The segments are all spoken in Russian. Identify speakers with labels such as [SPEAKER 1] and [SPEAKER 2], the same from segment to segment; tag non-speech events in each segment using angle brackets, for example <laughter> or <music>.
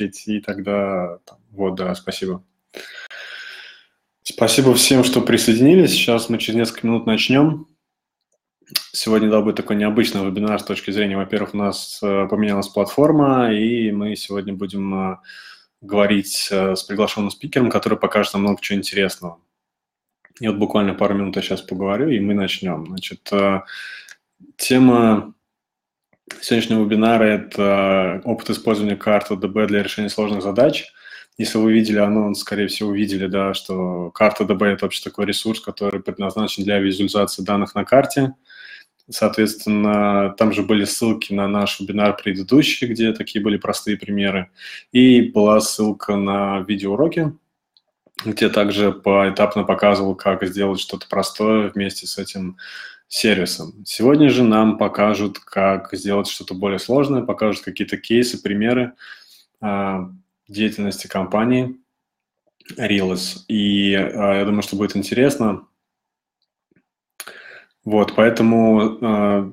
[SPEAKER 1] и тогда вот, да, спасибо. Спасибо всем, что присоединились. Сейчас мы через несколько минут начнем. Сегодня, да, будет такой необычный вебинар с точки зрения, во-первых, у нас э, поменялась платформа, и мы сегодня будем э, говорить э, с приглашенным спикером, который покажет нам много чего интересного. И вот буквально пару минут я сейчас поговорю, и мы начнем. Значит, тема сегодняшнего вебинара – это опыт использования карты DB для решения сложных задач. Если вы видели анонс, скорее всего, увидели, да, что карта DB – это вообще такой ресурс, который предназначен для визуализации данных на карте. Соответственно, там же были ссылки на наш вебинар предыдущий, где такие были простые примеры. И была ссылка на видеоуроки, где также поэтапно показывал, как сделать что-то простое вместе с этим сервисом. Сегодня же нам покажут, как сделать что-то более сложное, покажут какие-то кейсы, примеры э, деятельности компании Realis. И э, я думаю, что будет интересно. Вот, поэтому э,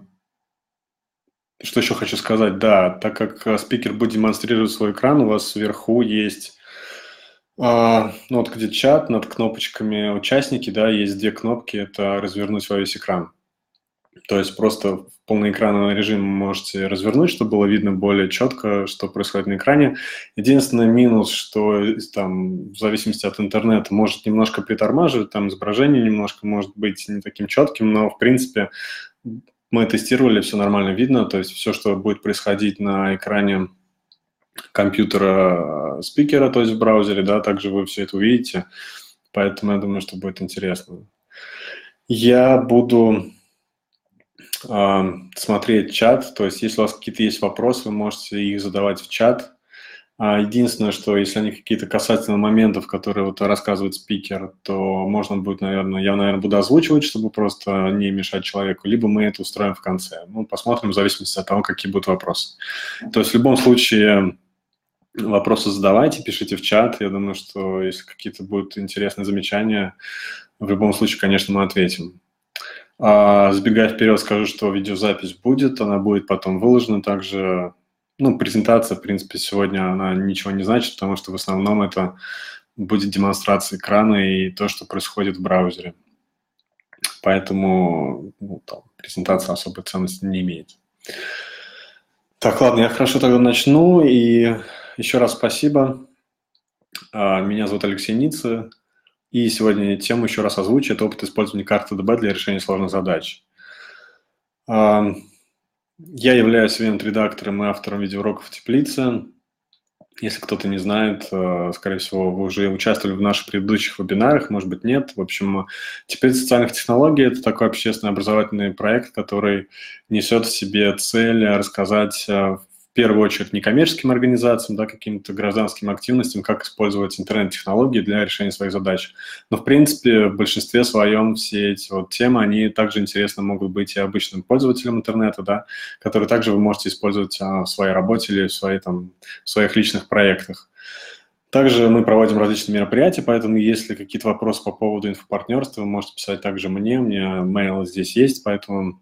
[SPEAKER 1] что еще хочу сказать? Да, так как спикер будет демонстрировать свой экран, у вас сверху есть ну вот где чат над кнопочками участники, да, есть две кнопки, это развернуть во весь экран. То есть просто в полноэкранный режим можете развернуть, чтобы было видно более четко, что происходит на экране. Единственный минус, что там в зависимости от интернета может немножко притормаживать, там изображение немножко может быть не таким четким, но в принципе мы тестировали, все нормально видно, то есть все, что будет происходить на экране компьютера спикера, то есть в браузере, да, также вы все это увидите, поэтому я думаю, что будет интересно. Я буду смотреть чат, то есть если у вас какие-то есть вопросы, вы можете их задавать в чат. А единственное, что если они какие-то касательно моментов, которые вот рассказывает спикер, то можно будет, наверное, я, наверное, буду озвучивать, чтобы просто не мешать человеку, либо мы это устроим в конце. Ну, посмотрим в зависимости от того, какие будут вопросы. То есть в любом случае вопросы задавайте, пишите в чат. Я думаю, что если какие-то будут интересные замечания, в любом случае, конечно, мы ответим. А, сбегая вперед, скажу, что видеозапись будет, она будет потом выложена также. Ну, презентация, в принципе, сегодня она ничего не значит, потому что в основном это будет демонстрация экрана и то, что происходит в браузере. Поэтому ну, там, презентация особой ценности не имеет. Так, ладно, я хорошо тогда начну. И еще раз спасибо. А, меня зовут Алексей Ницца. И сегодня тему еще раз озвучу. Это опыт использования карты ДБ для решения сложных задач. Я являюсь ивент-редактором и автором видеоуроков Теплицы. Если кто-то не знает, э, скорее всего, вы уже участвовали в наших предыдущих вебинарах, может быть, нет. В общем, теперь социальных технологий – это такой общественный образовательный проект, который несет в себе цель рассказать э, в первую очередь некоммерческим организациям, да, каким-то гражданским активностям, как использовать интернет-технологии для решения своих задач. Но, в принципе, в большинстве своем все эти вот темы, они также интересны могут быть и обычным пользователям интернета, да, которые также вы можете использовать а, в своей работе или в, своей, там, в своих личных проектах. Также мы проводим различные мероприятия, поэтому если какие-то вопросы по поводу инфопартнерства, вы можете писать также мне, у меня mail здесь есть, поэтому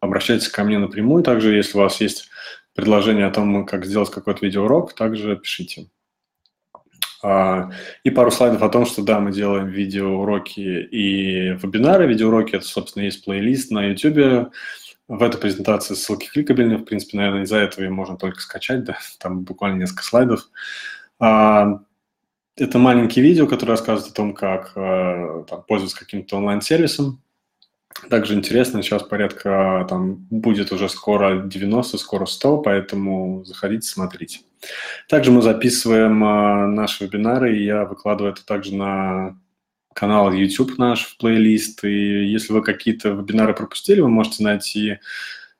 [SPEAKER 1] обращайтесь ко мне напрямую. Также, если у вас есть предложение о том, как сделать какой-то видеоурок, также пишите. А, и пару слайдов о том, что да, мы делаем видеоуроки и вебинары. Видеоуроки – это, собственно, есть плейлист на YouTube. В этой презентации ссылки кликабельные. В принципе, наверное, из-за этого ее можно только скачать. Да? <laughs> Там буквально несколько слайдов. А, это маленькие видео, которые рассказывают о том, как там, пользоваться каким-то онлайн-сервисом, также интересно, сейчас порядка, там, будет уже скоро 90, скоро 100, поэтому заходите, смотрите. Также мы записываем а, наши вебинары, и я выкладываю это также на канал YouTube наш в плейлист, и если вы какие-то вебинары пропустили, вы можете найти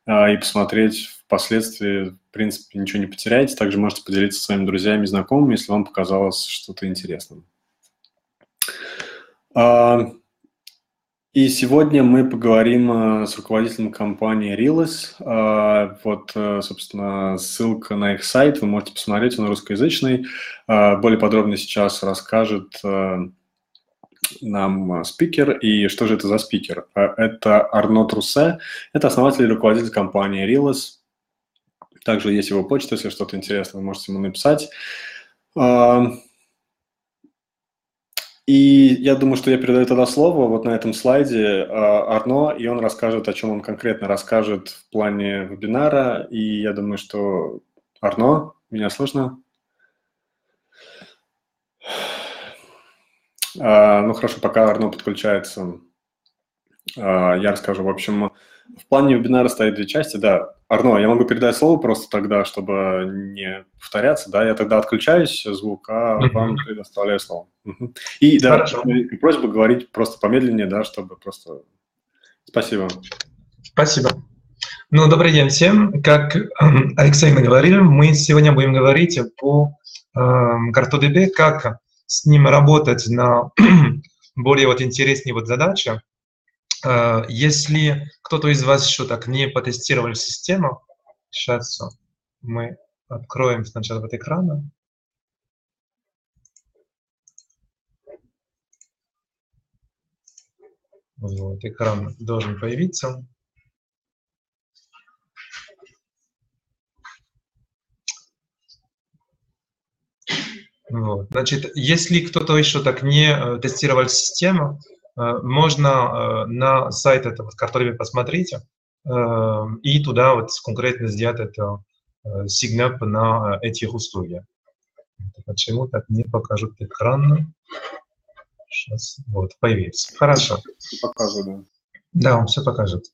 [SPEAKER 1] а, и посмотреть впоследствии, в принципе, ничего не потеряете, также можете поделиться со своими друзьями и знакомыми, если вам показалось что-то интересным. А, и сегодня мы поговорим э, с руководителем компании Realis. А, вот, э, собственно, ссылка на их сайт, вы можете посмотреть, он русскоязычный. Более подробно сейчас расскажет э, нам спикер. И что же это за спикер? Это Арно Трусе, это основатель и руководитель компании Realis. Также есть его почта, если что-то интересное, вы можете ему написать. А, и я думаю, что я передаю тогда слово вот на этом слайде а, Арно, и он расскажет, о чем он конкретно расскажет в плане вебинара. И я думаю, что Арно, меня слышно? А, ну хорошо, пока Арно подключается, я расскажу. В общем, в плане вебинара стоит две части, да. Арно, я могу передать слово просто тогда, чтобы не повторяться, да, я тогда отключаюсь звук, а вам предоставляю слово. И да, Хорошо. просьба говорить просто помедленнее, да, чтобы просто... Спасибо.
[SPEAKER 2] Спасибо. Ну, добрый день всем. Как Алексей мы говорили, мы сегодня будем говорить по э, CartoDB, как с ним работать на <clears throat> более вот интересные вот задачи. Э, если кто-то из вас еще так не потестировали систему, сейчас мы откроем сначала вот экран. Вот, экран должен появиться. Вот. Значит, если кто-то еще так не э, тестировал систему, можно э, на сайт этого который посмотреть э, и туда вот конкретно сделать это сигнап на этих услуги. Почему так не покажут экран? Сейчас, вот, появился. Хорошо.
[SPEAKER 1] Покажу, да.
[SPEAKER 2] Да, он все покажет.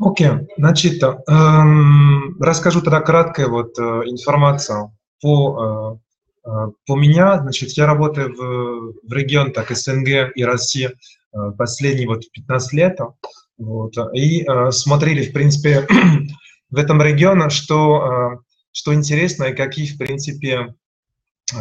[SPEAKER 2] Окей, значит, эм, расскажу тогда краткая вот информацию по, э, по меня. Значит, я работаю в, в регион так СНГ и России Э, последние вот 15 лет. Вот, и э, смотрели, в принципе, <clears throat> в этом регионе, что, э, что интересно и какие, в принципе, э,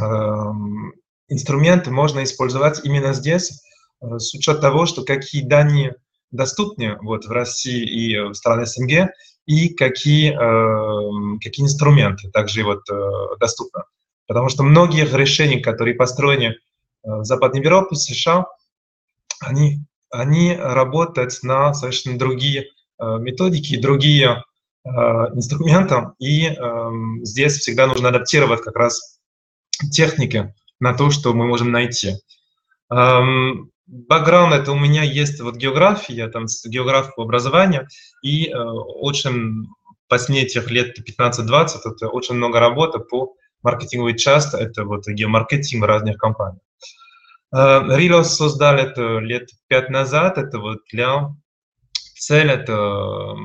[SPEAKER 2] инструменты можно использовать именно здесь, э, с учетом того, что какие данные доступны вот, в России и в странах СНГ, и какие, э, какие инструменты также вот, э, доступны. Потому что многие решения, которые построены в Западной Европе, США, они, они работают на совершенно другие э, методики, другие э, инструменты, и э, здесь всегда нужно адаптировать как раз техники на то, что мы можем найти. Эм, бэкграунд это у меня есть вот география, там география образования, и э, очень последних лет 15-20 это очень много работы по маркетинговой части, это вот геомаркетинг разных компаний. Рилос создали это лет пять назад. Это вот для цель это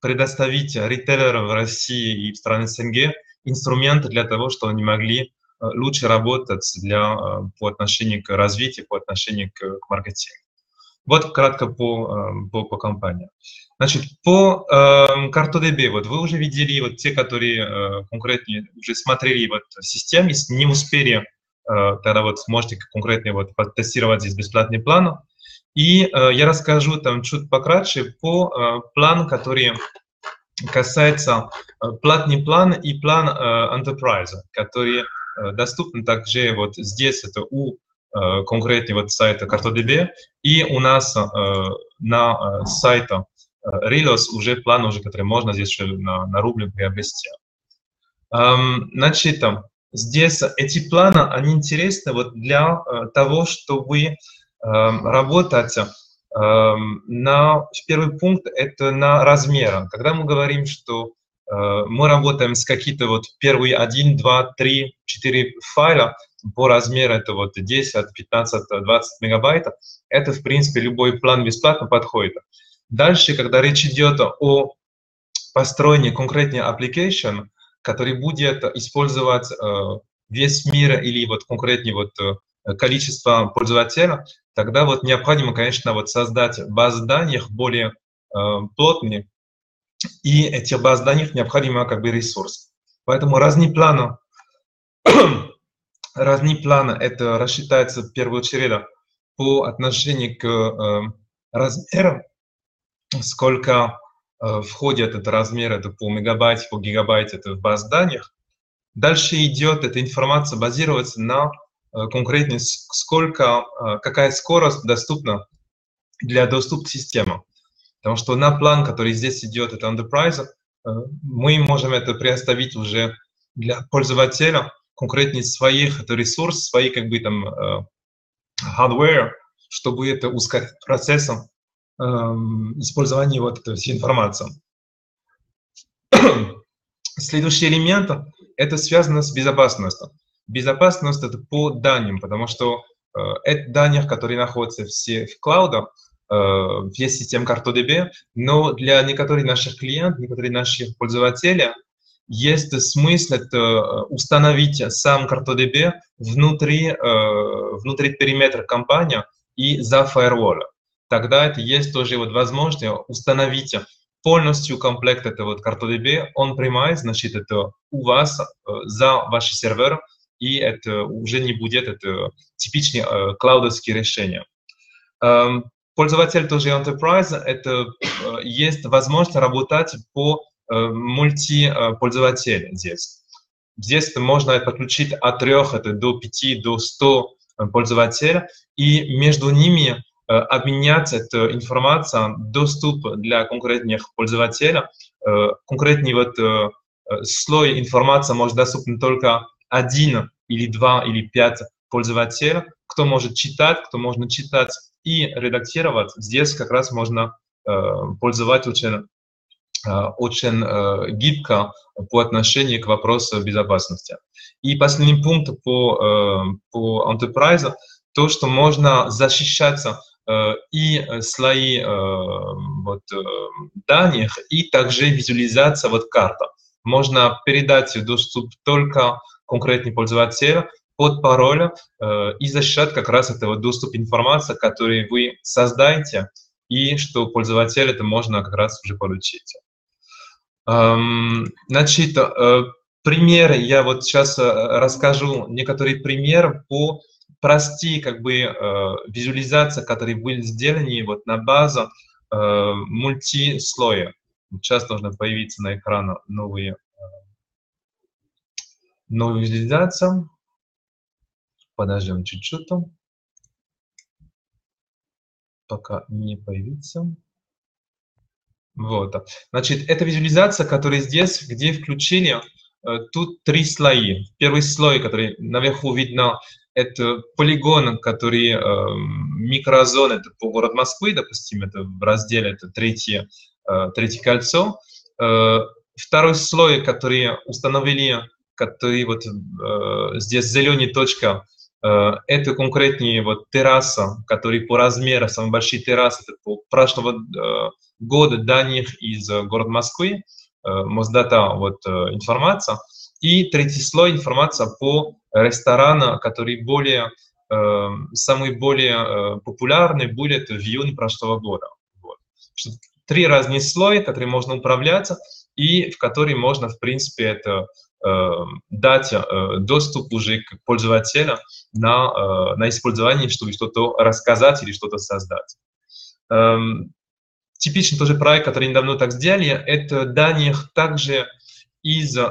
[SPEAKER 2] предоставить ритейлерам в России и в стране СНГ инструменты для того, чтобы они могли лучше работать для, по отношению к развитию, по отношению к, к маркетингу. Вот кратко по, по, по компании. Значит, по э, CartoDB, вот вы уже видели, вот те, которые э, конкретнее уже смотрели вот систему, если не успели Э, тогда вот сможете конкретно вот потестировать здесь бесплатный план. И э, я расскажу там чуть пократше по э, плану, который касается платный план и план Enterprise, который доступен также вот здесь, это у конкретно вот сайта CartoDB, и у нас на сайте Relos уже план, уже, который можно здесь на, на рубль приобрести. Эм, значит, здесь эти планы, они интересны вот для э, того, чтобы э, работать э, на, первый пункт – это на размер. Когда мы говорим, что э, мы работаем с какие-то вот первые 1, 2, 3, 4 файла по размеру, это вот 10, 15, 20 мегабайт, это, в принципе, любой план бесплатно подходит. Дальше, когда речь идет о построении конкретной application, который будет использовать э, весь мир или вот конкретно вот э, количество пользователей, тогда вот необходимо, конечно, вот создать базы данных более э, плотные, и эти базы данных необходимо как бы ресурс. Поэтому разные планы, разные планы это рассчитается в первую очередь по отношению к э, размерам, сколько Э, входит этот размер, это по мегабайт, по гигабайт, это в баз данных. Дальше идет эта информация базироваться на э, конкретно сколько, э, какая скорость доступна для доступа к системе. Потому что на план, который здесь идет, это Enterprise, мы можем это предоставить уже для пользователя, конкретно своих это ресурс, свои как бы там hardware, чтобы это ускорить процессом использования вот этой всей информации. <clears throat> Следующий элемент – это связано с безопасностью. Безопасность – это по данным, потому что э, это данные, которые находятся все в клаудах, э, в системе CartoDB, но для некоторых наших клиентов, некоторых наших пользователей есть смысл это э, установить сам CartoDB внутри, внутри периметра компании и за фаервола. Тогда это есть тоже вот возможность установить полностью комплект этого вот CartoDB, он прямой, значит, это у вас э, за ваш сервер, и это уже не будет это типичное э, клаудовские решения. Эм, пользователь тоже Enterprise, это э, есть возможность работать по э, мультипользователю здесь. Здесь можно подключить от 3 это до 5 до 100 пользователей, и между ними Э, обменять эту информацию, доступ для конкретных пользователей. Э, конкретный вот э, слой информации может доступен только один или два или пять пользователей, кто может читать, кто может читать и редактировать. Здесь как раз можно пользоваться очень, очень гибко по отношению к вопросу безопасности. И последний пункт по, по Enterprise, то, что можно защищаться Э, и э, слои э, вот, данных, и также визуализация вот карта. Можно передать доступ только конкретный пользователь под пароль и защищать как раз это вот доступ информации, который вы создаете, и что пользователь это можно как раз уже получить. Эм, значит, примеры, я вот сейчас расскажу некоторые примеры по простые как бы э, визуализации, которые были сделаны вот на базе э, мультислоя. Сейчас должны появиться на экране новые, э, новые визуализации. Подождем чуть-чуть. Пока не появится. Вот. Значит, это визуализация, которая здесь, где включили, э, тут три слоя. Первый слой, который наверху видно, это полигон, который э, микрозон, это по городу Москвы, допустим, это в разделе, это третье, э, третье кольцо. Э, второй слой, который установили, который вот э, здесь зеленая точка, это конкретные вот терраса, которые по размеру, самые большие террасы, это по прошлого э, года данных из э, города Москвы, э, Моздата вот э, информация. И третий слой информация по ресторану, который более, э, самый более э, популярный будет в июне прошлого года. Вот. Три разные слоя, которые можно управлять, и в которые можно, в принципе, это э, дать э, доступ уже к пользователю на, э, на использование, чтобы что-то рассказать или что-то создать. Эм, типичный тоже проект, который недавно так сделали, это данных также из э,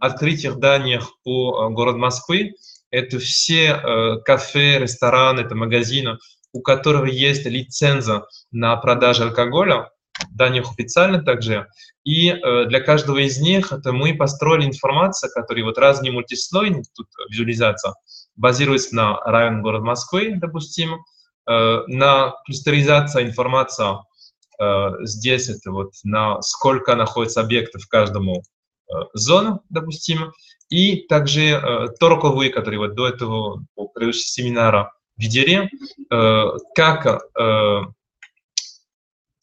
[SPEAKER 2] открытых данных по э, городу Москвы, это все э, кафе, рестораны, это магазины, у которых есть лицензия на продажу алкоголя, данных официально также. И э, для каждого из них это мы построили информацию, которая вот разные мультислойные, тут визуализация, базируется на районе города Москвы, допустим, э, на кластеризация информации э, здесь это вот на сколько находится объектов в каждому Э, зону, допустим, и также э, торговые, которые вот до этого по предыдущему семинара видели, э, как э,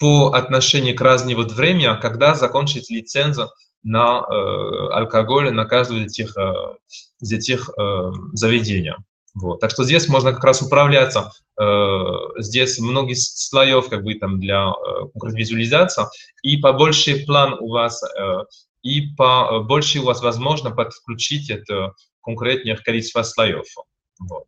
[SPEAKER 2] по отношению к разным вот времени, когда закончить лицензию на э, алкоголь на каждое из этих, э, из этих э, заведений. Вот. Так что здесь можно как раз управляться. Э, здесь многие слоев как бы там для э, визуализации, и побольше план у вас и по, э, больше у вас возможно подключить это конкретное количество слоев. Вот.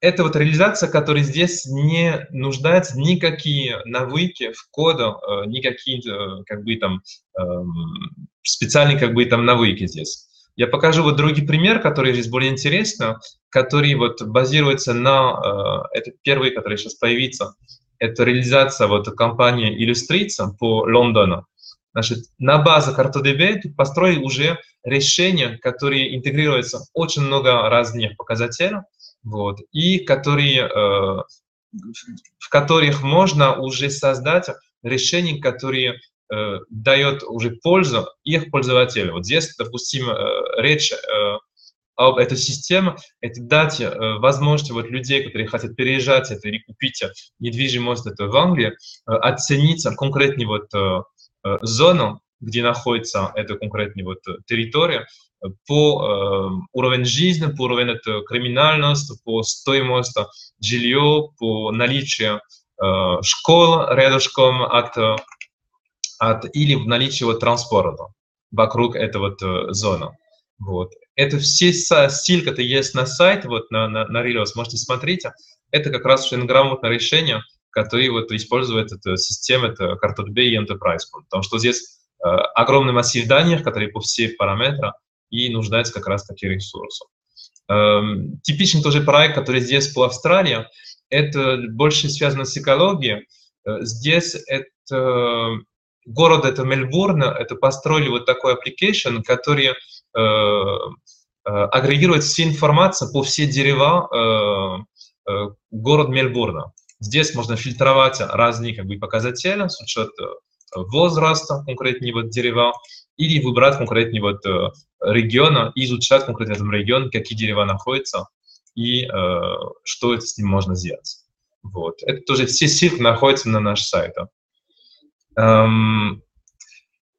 [SPEAKER 2] Это вот реализация, которая здесь не нуждается никакие навыки в коду, э, никакие э, как бы там эм, специальные как бы там навыки здесь. Я покажу вот другой пример, который здесь более интересно, который вот базируется на, это первый, который сейчас появится, это реализация вот компании Illustrator по Лондону. Значит, на базе CartoDB построили уже решения, которые интегрируются в очень много разных показателей, вот, и которые, э, в которых можно уже создать решения, которые э, дают уже пользу их пользователю. Вот здесь, допустим, э, речь об этой системе, это дать возможность вот людей, которые хотят переезжать это или купить недвижимость это в Англии, оценить конкретную вот зону, где находится эта конкретная вот территория, по э, уровень жизни, по уровень криминальности, по стоимости жилья, по наличию э, школ рядышком от, от или в наличии вот транспорта вокруг этой вот э, зоны. Вот. Это все ссылка это есть на сайте, вот на, на, на Realios, можете смотреть. Это как раз очень грамотное решение, которое вот использует эта система, это CartoDB и Enterprise. Потому что здесь э, огромный массив данных, которые по всем параметрам, и нуждается как раз таки ресурсов. Эм, типичный тоже проект, который здесь по Австралии, это больше связано с экологией. Э, здесь это город, это Мельбурн, это построили вот такой application, который э, э, агрегирует всю информацию по все дерева э, э, город Мельбурна. Здесь можно фильтровать разные как бы, показатели с учетом возраста конкретного дерева или выбрать конкретный вот э, регион, изучать конкретно этом регионе, какие дерева находятся и э, что это с ним можно сделать. Вот. Это тоже все ссылки находятся на наш сайт. Эм,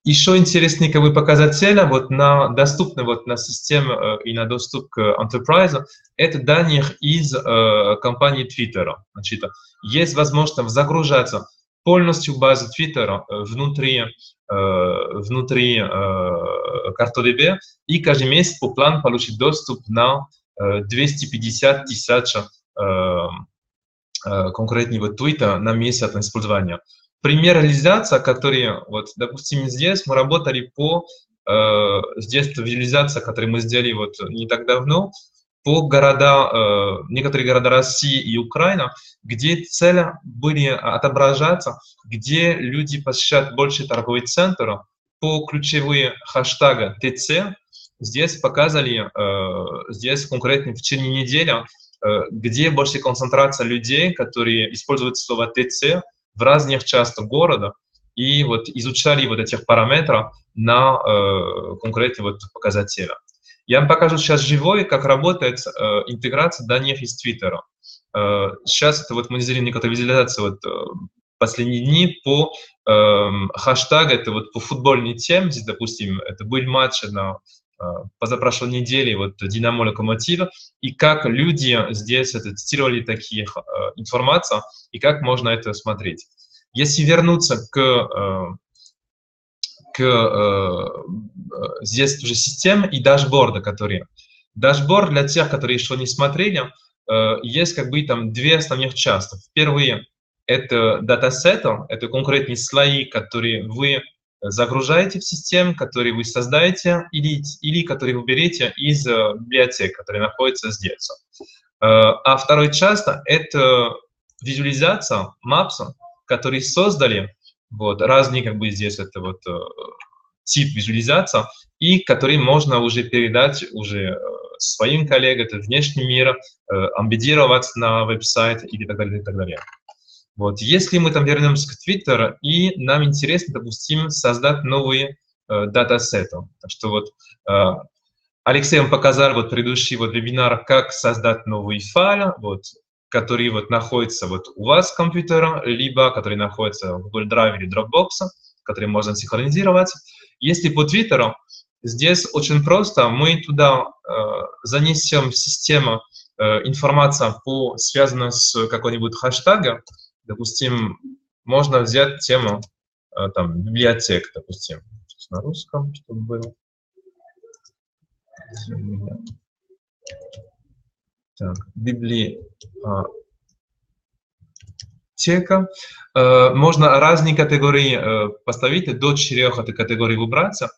[SPEAKER 2] еще интересный как бы, показатель вот на доступны вот на систему э, и на доступ к enterprise это данные из э, компании Twitter. Значит, есть возможность загружаться полностью базу Twitter э, внутри внутри э, CartoDB и каждый месяц по плану получить доступ на э, 250 тысяч э, э, конкретного твита на месяц использования. Пример реализации, который, вот, допустим, здесь мы работали по, э, здесь визуализация, которую мы сделали вот не так давно, по города, э, некоторые города России и Украины, где цели были отображаться, где люди посещают больше торговые центры, по ключевые хэштега ТЦ, здесь показали, э, здесь конкретно в течение недели, э, где больше концентрация людей, которые используют слово ТЦ, в разных частях города и вот изучали вот этих параметров на конкретные вот показатели. Я вам покажу сейчас живой, как работает э, интеграция данных из Твиттера. Э, сейчас это вот мы сделали некоторую визуализацию вот, э, последние дни по э, хэштагу, это вот по футбольной теме, здесь, допустим, это был матч на э, позапрошлой неделе вот Динамо Локомотива, и как люди здесь это, цитировали такие э, информации, и как можно это смотреть. Если вернуться к, э, к э, здесь уже системе и дашборда, которые... Дашборд для тех, которые еще не смотрели, э, есть как бы там две основных части. Первые — это датасеты, это конкретные слои, которые вы загружаете в систему, которые вы создаете или, или которые вы берете из библиотек, которые находятся здесь. А второй часть — это визуализация, maps, которые создали, вот, разные как бы здесь это вот э, тип визуализации, и которые можно уже передать уже э, своим коллегам, это внешний мир, э, амбедировать на веб-сайт и так далее, и так далее. Вот. Если мы там вернемся к Twitter, и нам интересно, допустим, создать новые э, датасеты. Так что вот э, Алексей вам показал вот предыдущий вот вебинар, как создать новый файл. Вот который вот находится вот у вас в компьютере, либо который находится в Google Drive или Dropbox, который можно синхронизировать. Если по Твиттеру, здесь очень просто, мы туда э, занесем систему э, информацию по связанную с какой-нибудь хэштагом, допустим, можно взять тему э, там библиотек, допустим, Сейчас на русском, чтобы было. Так, библиотека. Э, можно разные категории э, поставить, до четырех этой категории выбраться.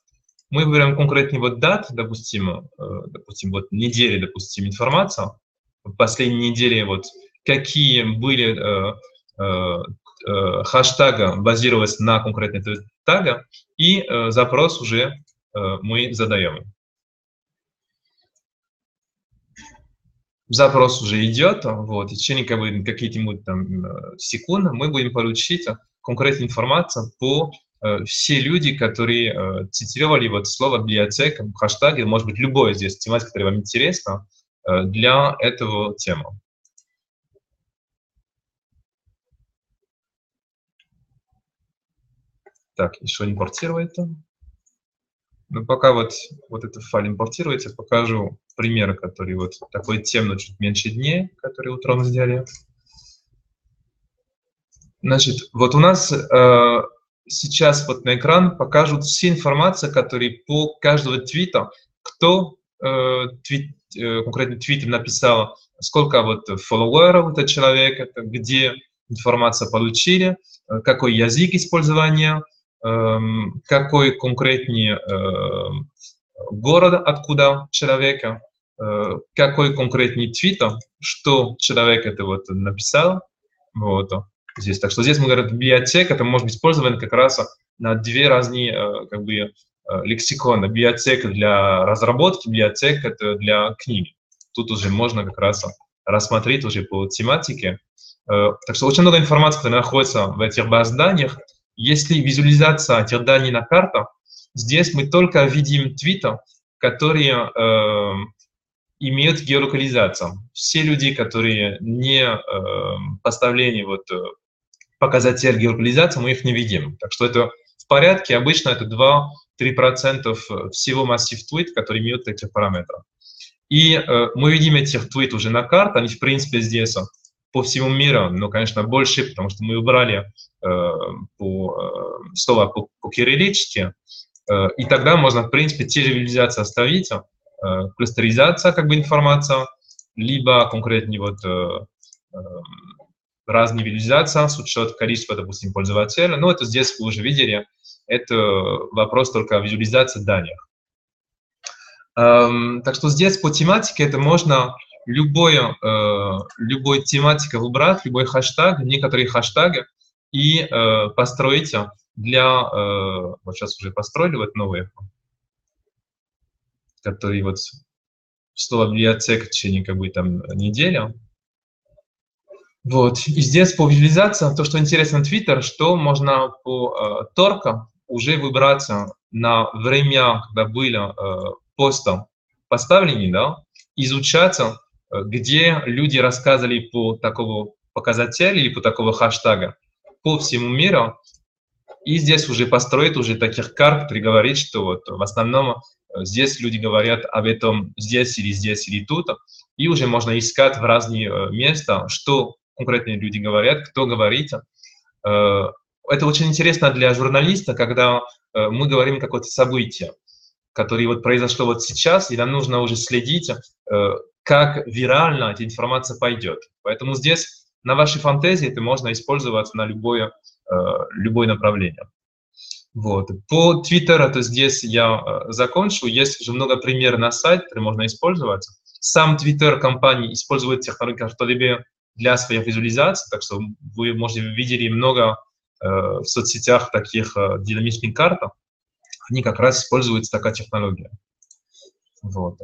[SPEAKER 2] Мы выберем конкретный вот дат, допустим, э, допустим, вот недели, допустим, информация. В последней неделе вот какие были хэштега базировались на конкретной тага, и запрос уже мы задаем. Запрос уже идет, вот, в течение каких-нибудь там секунд мы будем получить конкретную информацию по Э, все люди, которые э, цитировали вот слово библиотека, хэштаги, может быть, любое здесь тематика, которая вам интересна, э, для этого темы. Так, еще импортируется. Ну, пока вот, вот этот файл импортируется, покажу примеры, которые вот такой темно чуть меньше дней, которые утром сделали. Значит, вот у нас э, сейчас вот на экран покажут все информация, которые по каждого твита, кто э, твит, э, конкретно твиттер написал, сколько вот фолловеров это человек, это где информация получили, э, какой язык использования, какой конкретный э, город, откуда человека, э, какой конкретный твиттер, что человек это вот написал, вот здесь. Так что здесь мы говорим, библиотека, это может быть использовано как раз на две разные э, как бы, лексикона. Библиотека для разработки, библиотека для книги. Тут уже можно как раз рассмотреть уже по тематике. Так что очень много информации, которая находится в этих баз данных. Если визуализация этих данных на картах, здесь мы только видим твиты, которые имеют геолокализацию. Все люди, которые не э, поставлены вот показатель геолокализации, мы их не видим. Так что это в порядке. Обычно это 2-3% всего массив твит, который имеют эти параметры. И э, мы видим этих твит уже на карте, они в принципе здесь по всему миру, но, конечно, больше, потому что мы убрали э, по, э, слово по, по кириллически, э, и тогда можно, в принципе, те же визуализации оставить, э, кластеризация как бы информация, либо конкретно вот э, э, разные визуализации с учетом количества, допустим, пользователя. Но это здесь вы уже видели, это вопрос только визуализации данных. Эм, так что здесь по тематике это можно любой, э, любой тематика выбрать, любой хэштаг, некоторые хэштаги, и э, построить для... Э, вот сейчас уже построили вот новые, которые вот слово библиотека в течение как бы там недели. Вот. И здесь по визуализации, то, что интересно Twitter, что можно по э, торкам уже выбраться на время, когда были э, посты поставлены, да, изучать, э, где люди рассказывали по такого показателя или по такого хэштага по всему миру, и здесь уже построить уже таких карт, который говорит, что вот в основном э, здесь люди говорят об этом здесь или здесь или тут, и уже можно искать в разные э, места, что конкретные люди говорят, кто говорит. Э, это очень интересно для журналиста, когда мы говорим какое-то событие, которое вот произошло вот сейчас, и нам нужно уже следить, как вирально эта информация пойдет. Поэтому здесь на вашей фантазии это можно использовать на любое, любое направление. Вот. По Twitter, то здесь я закончу. Есть уже много примеров на сайте, которые можно использовать. Сам Twitter компании использует технологию HTTP для своей визуализации, так что вы, может, видели много э, в соцсетях таких э, динамичных карт, они как раз используют такая технология. Вот.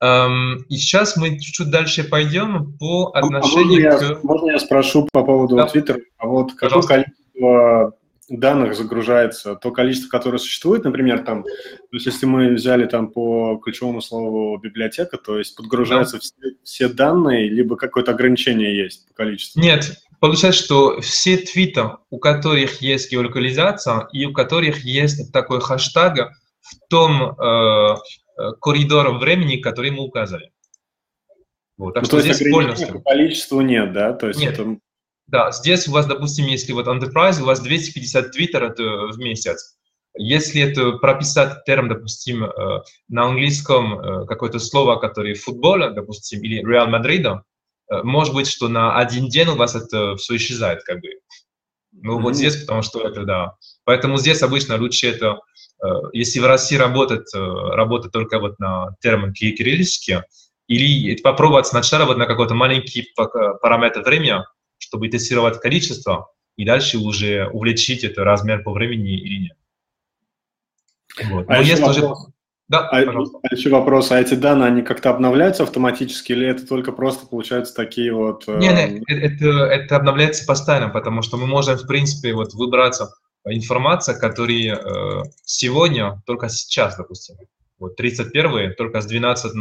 [SPEAKER 2] Эм, и сейчас мы чуть-чуть дальше пойдем по отношению
[SPEAKER 1] а можно к... Я, можно я спрошу по поводу да. Twitter? А вот какое количество данных загружается, то количество, которое существует, например, там, то есть если мы взяли там по ключевому слову библиотека, то есть подгружаются да. все, все данные, либо какое-то ограничение есть по количеству?
[SPEAKER 2] Нет, получается, что все твиты, у которых есть геолокализация и у которых есть такой хэштаг в том э, э коридоре времени, который мы указали.
[SPEAKER 1] Вот, так ну, что то есть здесь полностью... по количеству нет, да? То есть
[SPEAKER 2] нет. Это... Да, здесь у вас, допустим, если вот enterprise, у вас 250 твиттеров в месяц. Если это прописать термин, допустим, э, на английском э, какое-то слово, которое футбола, допустим, или Реал Мадрида, э, может быть, что на один день у вас это все исчезает, как бы. Ну, mm-hmm. вот здесь, потому что это, да. Поэтому здесь обычно лучше это, если в России работать, работать только вот на термин кириллический, или попробовать сначала вот на какой-то маленький параметр времени, чтобы тестировать количество, и дальше уже увеличить это размер по времени или нет.
[SPEAKER 1] Вот. А есть вопрос. уже... Да, а, а еще вопрос, а эти данные, они как-то обновляются автоматически или это только просто получаются такие вот...
[SPEAKER 2] Э... Не, не, это, это обновляется постоянно, потому что мы можем, в принципе, вот выбраться информация, которая э, сегодня, только сейчас, допустим, вот 31 только с 12.00,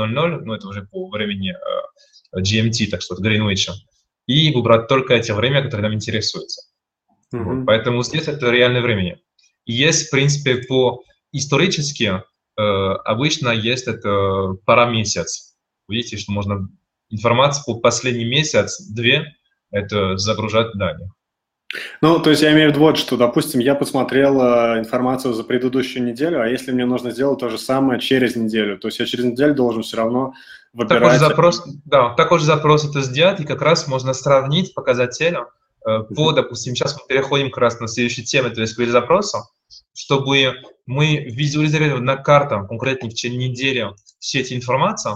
[SPEAKER 2] ну это уже по времени э, GMT, так что Greenwich, и выбрать только эти время, которые нам интересуются. Mm-hmm. Вот, поэтому здесь это реальное время. И есть, в принципе, по исторически э, обычно есть это пара месяц. Видите, что можно информацию по последний месяц, две, это загружать данные.
[SPEAKER 1] Ну, то есть я имею в виду вот, что, допустим, я посмотрел э, информацию за предыдущую неделю, а если мне нужно сделать то же самое через неделю, то есть я через неделю должен все равно выбирать...
[SPEAKER 2] Такой же запрос, да, такой же запрос это сделать, и как раз можно сравнить показатели э, по, допустим, сейчас мы переходим как раз на следующую тему, то есть SQL запроса, чтобы мы визуализировали на картах конкретно в течение недели все эти информации,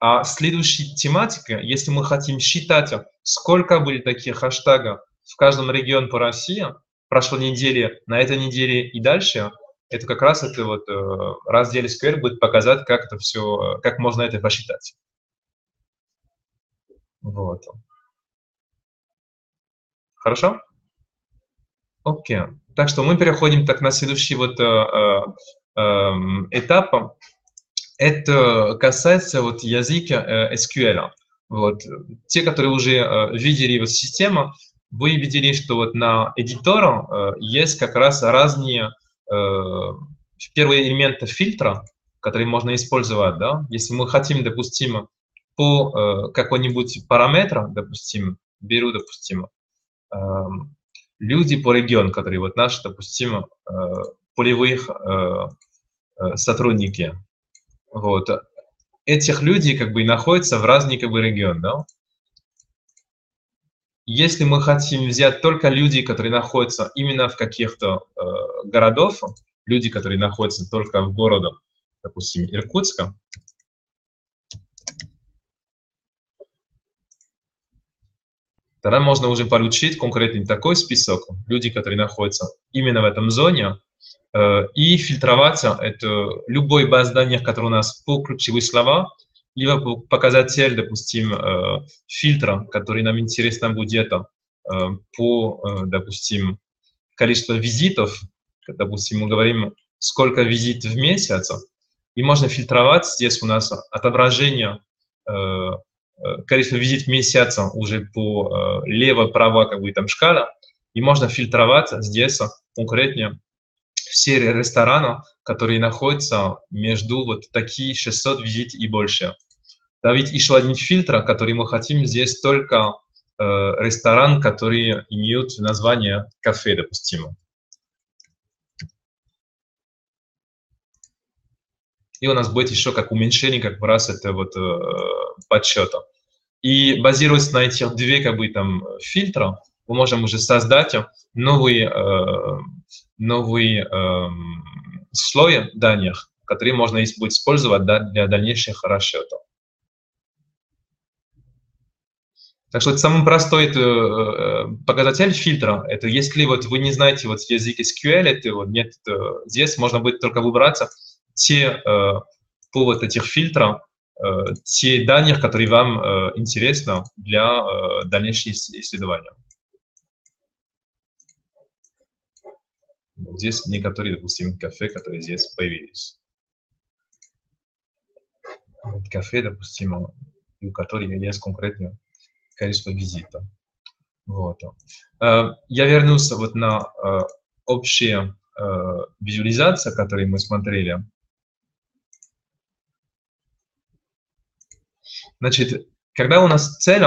[SPEAKER 2] а следующая тематика, если мы хотим считать, сколько были таких хэштегов в каждом регионе по России, прошлой неделе, на этой неделе и дальше, это как раз это вот э, раздел SQL будет показать, как это все, как можно это посчитать. Вот. Хорошо? Окей. Так что мы переходим так на следующий вот э, э, эм, этап. Это касается вот языка SQL. Вот. Те, которые уже видели вот систему, вы видели, что вот на эдитора э, есть как раз разные э, первые элементы фильтра, которые можно использовать. Да? Если мы хотим, допустим, по э, какой-нибудь параметру, допустим, беру, допустим, э, люди по региону, которые вот наши, допустим, полевых сотрудники. Вот. Этих людей как бы находятся в разных как бы регионах, да? Если мы хотим взять только люди, которые находятся именно в каких-то э, городах, люди, которые находятся только в городе, допустим, Иркутска, тогда можно уже получить конкретный такой список, люди, которые находятся именно в этом зоне, э, и фильтровать это любой баз данных, который у нас по ключевые слова, либо показатель, допустим, э, фильтра, который нам интересно будет э, по, э, допустим, количеству визитов, допустим, мы говорим, сколько визитов в месяц, и можно фильтровать, здесь у нас отображение количество визит в месяц уже по лево-право как бы там шкала, и можно фильтровать здесь конкретнее все рестораны, которые находятся между вот такие 600 визит и больше добавить еще один фильтр, который мы хотим здесь только э, ресторан, который имеет название кафе, допустим. И у нас будет еще как уменьшение, как раз это вот э, подсчета. И базируясь на этих две как бы там фильтра, мы можем уже создать новый, э, новый э, слой данных, который можно будет использовать да, для дальнейших расчетов. Так что это самый простой это, э, показатель фильтра. Это если вот вы не знаете вот язык SQL, это вот нет, это, здесь можно будет только выбраться те э, по вот этих фильтров, э, те данных, которые вам э, интересны для э, дальнейшего исследования. Здесь некоторые, допустим, кафе, которые здесь появились. Кафе, допустим, у которых есть конкретно количество визитов. Вот. Э, я вернулся вот на э, общие э, визуализации, которые мы смотрели. Значит, когда у нас цель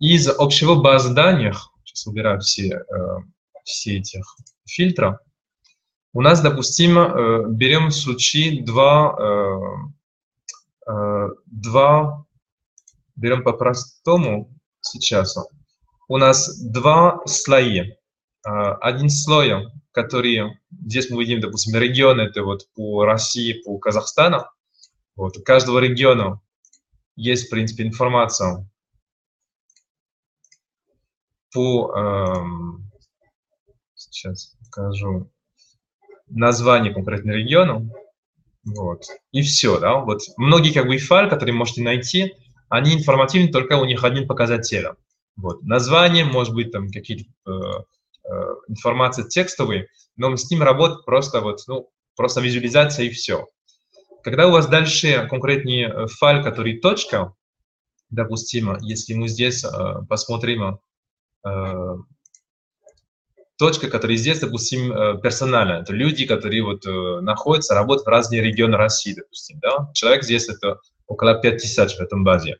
[SPEAKER 2] из общего базы данных, сейчас убираю все, все этих фильтров, у нас, допустим, берем случай два, два берем по-простому, сейчас у нас два слоя. Один слой, который, здесь мы видим, допустим, регион, это вот по России, по Казахстану. Вот, у каждого региона есть, в принципе, информация по... Эм, сейчас покажу. Название конкретного региона, вот, и все, да, вот многие как бы файлы, которые можете найти, они информативны, только у них один показатель, вот, название, может быть, там какие-то э, э, информация текстовые, но с ним работать просто вот, ну, просто визуализация и все. Когда у вас дальше конкретный э, файл, который точка, допустим, если мы здесь э, посмотрим э, точка, которая здесь, допустим, э, персональная, это люди, которые вот э, находятся, работают в разные регионы России, допустим, да, человек здесь это около 5000 в этом базе.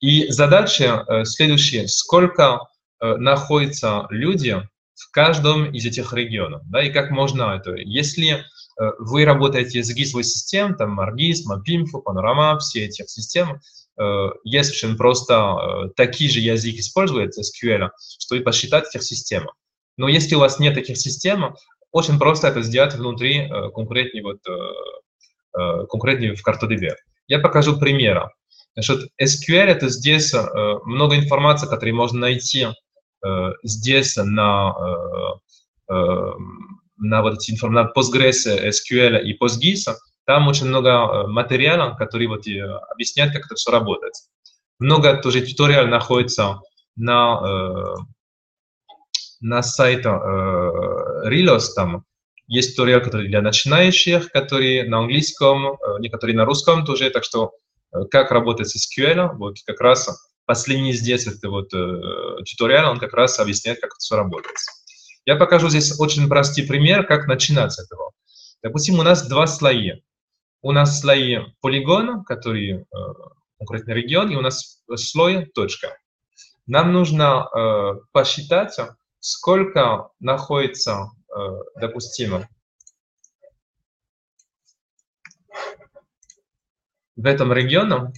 [SPEAKER 2] И задача э, следующая, сколько находятся люди в каждом из этих регионов, да, и как можно это, если вы работаете с GIS систем, там ArcGIS, MapInfo, Panorama, все эти системы, есть очень просто такие же языки используют SQL, чтобы посчитать этих систем. Но если у вас нет таких систем, очень просто это сделать внутри конкретной, вот, конкретной в CartoDB. Я покажу примеры. Значит, SQL это здесь много информации, которую можно найти здесь на на вот эти информации, на Postgres, SQL и PostGIS, там очень много э, материала, который вот объясняет, как это все работает. Много тоже туториал находится на, э, на сайте э, Rilos, там есть туториал, который для начинающих, который на английском, э, некоторые на русском тоже, так что э, как работать с SQL, вот как раз последний здесь это вот э, туториал, он как раз объясняет, как это все работает. Я покажу здесь очень простой пример, как начинать с этого. Допустим, у нас два слоя. У нас слои полигона, который э, конкретный регион, и у нас слой точка. Нам нужно э, посчитать, сколько находится, э, допустим, в этом регионе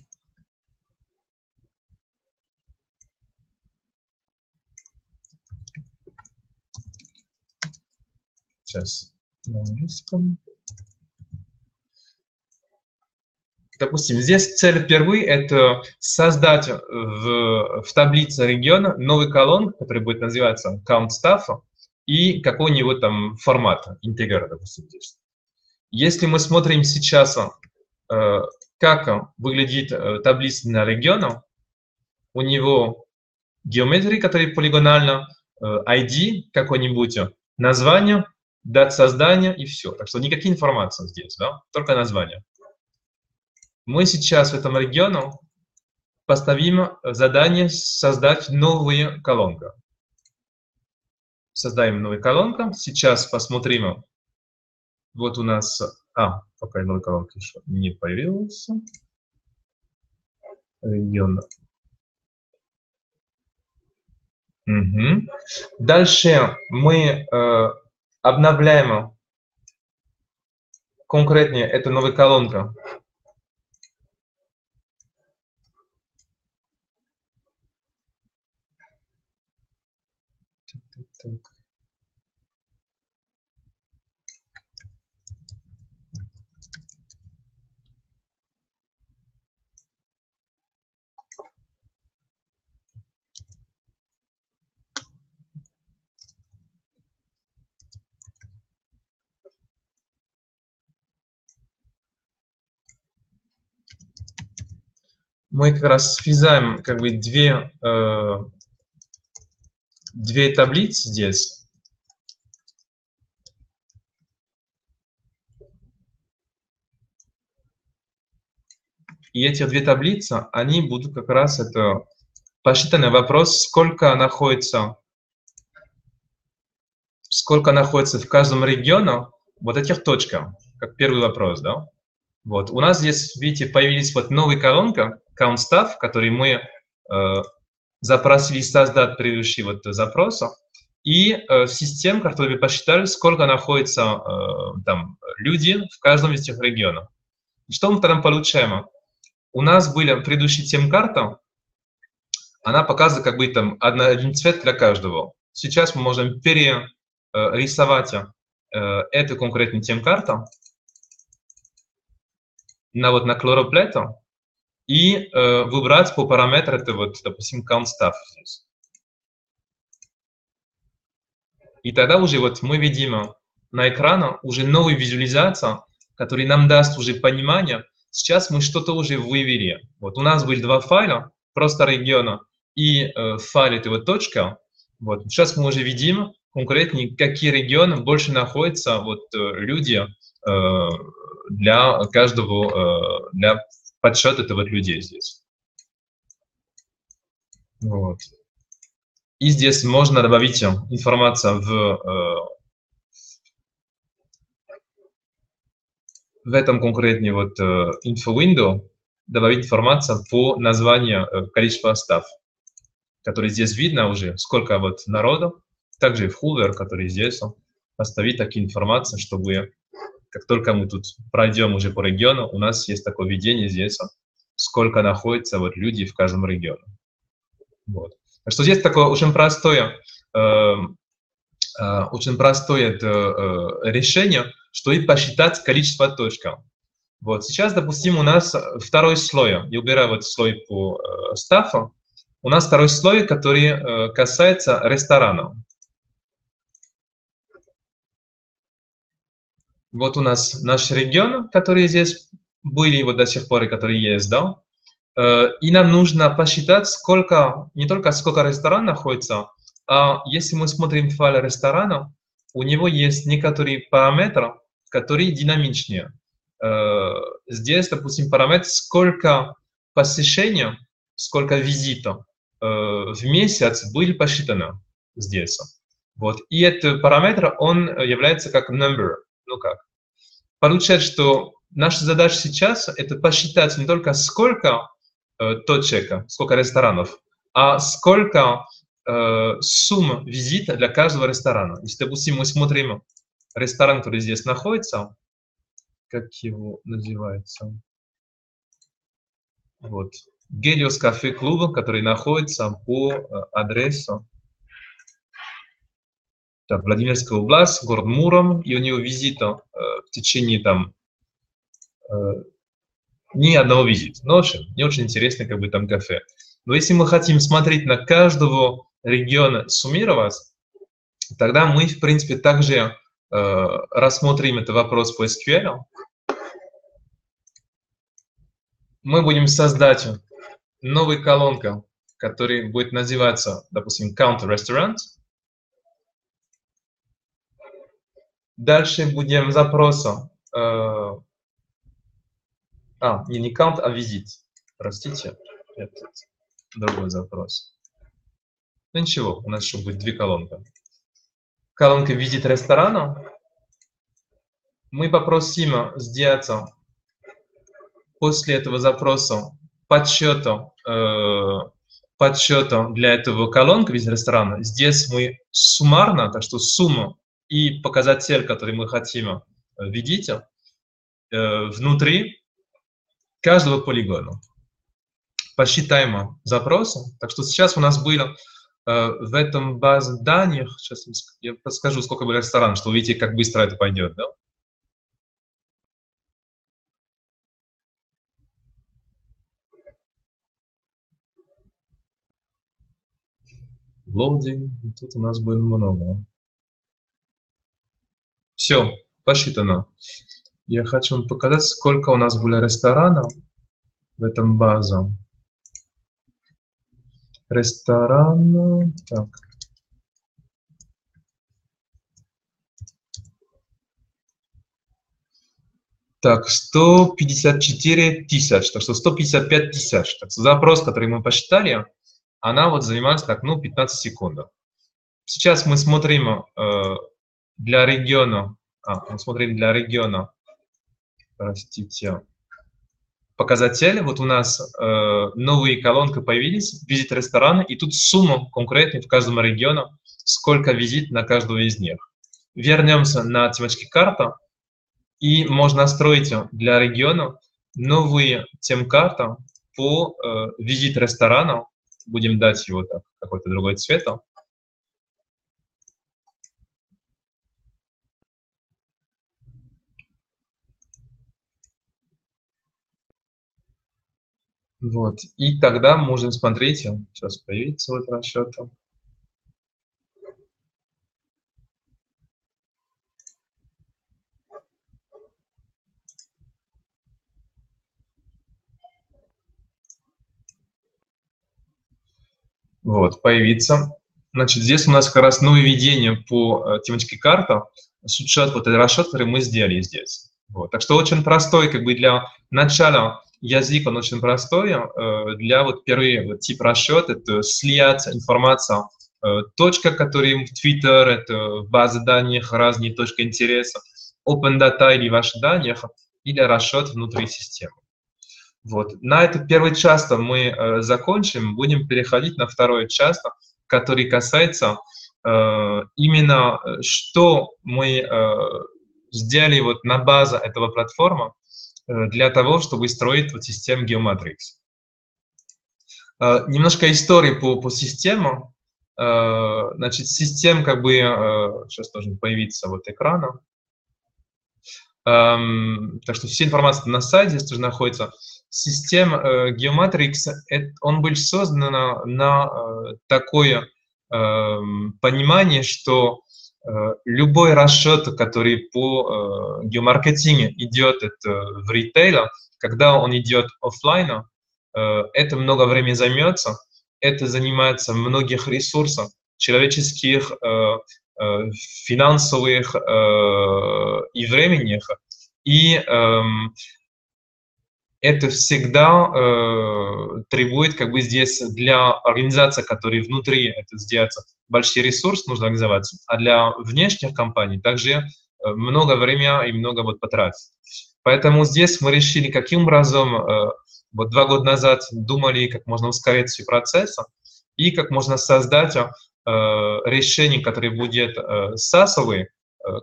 [SPEAKER 2] сейчас на английском. Допустим, здесь цель впервые – это создать в, в таблице региона новый колонн, который будет называться count staff, и какой-нибудь там формат, интегр, допустим, здесь. Если мы смотрим сейчас, э, как выглядит э, таблица на региона, у него геометрия, которая полигональна, э, ID какой-нибудь, название, дат создания и все. Так что никакие информации здесь, да, только название. Мы сейчас в этом регионе поставим задание создать новые колонки. Создаем новую колонку. Сейчас посмотрим. Вот у нас... А, пока новая колонка еще не появилась. Регион. Угу. Дальше мы э, обновляемо. Конкретнее, это новая колонка. Так, мы как раз связаем как бы две, э, две таблицы здесь. И эти две таблицы, они будут как раз это посчитанный вопрос, сколько находится, сколько находится в каждом регионе вот этих точек, как первый вопрос, да? Вот. У нас здесь, видите, появились вот новые колонка, countStaff, который мы э, запросили создать предыдущий вот запрос, и э, систем, которые посчитали, сколько находится э, там люди в каждом из этих регионов. Что мы там получаем? У нас были предыдущие тем карта, она показывает как бы там один цвет для каждого. Сейчас мы можем перерисовать э, эту конкретную тем карту на вот на хлороплету и э, выбрать по параметрам, это вот, допустим, count staff здесь. И тогда уже вот мы видим на экране уже новая визуализация, которая нам даст уже понимание, сейчас мы что-то уже вывели. Вот у нас были два файла, просто региона и э, файл этого точка. Вот. Сейчас мы уже видим конкретнее, какие регионы больше находятся вот, э, люди э, для каждого, э, для подсчета этого людей здесь. Вот. И здесь можно добавить информацию в, в этом конкретном вот info window, добавить информацию по названию количества став, который здесь видно уже, сколько вот народу, также в Hoover, который здесь, поставить такие информации, чтобы как только мы тут пройдем уже по региону, у нас есть такое видение здесь, сколько находится вот люди в каждом регионе. Вот. Что здесь такое очень простое, э, э, очень простое это, э, решение, что и посчитать количество точек. Вот сейчас, допустим, у нас второй слой. Я убираю вот слой по э, стафу. У нас второй слой, который э, касается ресторанов. Вот у нас наш регион, который здесь были вот до сих пор и который есть, да? Э, и нам нужно посчитать, сколько, не только сколько ресторанов находится, а если мы смотрим файл ресторана, у него есть некоторые параметры, которые динамичнее. Э, здесь, допустим, параметр, сколько посещений, сколько визитов э, в месяц были посчитаны здесь. Вот. И этот параметр, он является как number. Ну как? Получается, что наша задача сейчас – это посчитать не только сколько э, точек, сколько ресторанов, а сколько э, сумм визита для каждого ресторана. Если, допустим, мы смотрим ресторан, который здесь находится, как его называется? Вот. Гелиос Кафе Клуб, который находится по э, адресу Владимирская область, город Муром, и у него визита э, в течение там э, ни одного визита. Ну, в общем, не очень интересно, как бы там кафе. Но если мы хотим смотреть на каждого региона, суммировать, тогда мы, в принципе, также э, рассмотрим этот вопрос по SQL. Мы будем создать новую колонку, которая будет называться, допустим, Count Restaurant. Дальше будем запросом. Э, а, не, не а визит. Простите, этот другой запрос. Ну ничего, у нас еще будет две колонки. Колонка визит ресторана. Мы попросим сделать после этого запроса подсчета, э, подсчета для этого колонка визит ресторана. Здесь мы суммарно, так что сумма и показатель, который мы хотим э, видеть э, внутри каждого полигона. Посчитаем запросы. Так что сейчас у нас было э, в этом базе данных, сейчас я подскажу, сколько было ресторанов, что вы видите, как быстро это пойдет. Да? Лоудинг, тут у нас будет много. Все, посчитано. Я хочу вам показать, сколько у нас было ресторанов в этом базе. Ресторан, так. Так, 154 тысяч, так что 155 тысяч. Так, запрос, который мы посчитали, она вот занимается так, ну, 15 секунд. Сейчас мы смотрим э, для региона, а, мы смотрим для региона, простите, показатели. Вот у нас э, новые колонки появились, визит ресторана, и тут сумма конкретная в каждом регионе, сколько визит на каждого из них. Вернемся на тематические карты, и можно настроить для региона новые тем карты по э, визит ресторана. Будем дать его так, какой-то другой цвет. Вот. И тогда можем, смотреть. Э, сейчас появится вот расчет. Вот, появится. Значит, здесь у нас как раз нововведение по э, темочке карта, с учетом вот этот расчет, который мы сделали здесь. Вот. Так что очень простой, как бы для начала язык, он очень простой. Э, для вот первый вот, тип расчета, это слиять информацию, э, точка, которая в Twitter, это база данных, разные точки интереса, open data или ваши данные, или расчет внутри системы. Вот. На эту первую часть мы э, закончим, будем переходить на вторую часть, который касается э, именно, э, что мы э, сделали вот на базе этого платформы э, для того, чтобы строить вот систему Geomatrix. Э, немножко истории по, по системам. Э, значит, система как бы, э, сейчас должен появиться вот экрана. Эм, так что вся информация на сайте тоже находится. Система э, Geomatrix, он был создан на, на э, такое э, понимание, что Э, любой расчет, который по э, геомаркетингу идет в ритейле, когда он идет офлайн, э, это много времени займется, это занимается многих ресурсов, человеческих, э, э, финансовых э, и временных. И э, это всегда э, требует как бы здесь для организации, которые внутри это сделать, большой ресурс нужно организовать, а для внешних компаний также э, много времени и много вот потратить. Поэтому здесь мы решили, каким образом э, вот два года назад думали, как можно ускорить все процессы и как можно создать э, решение, которое будет э, SaaS, э,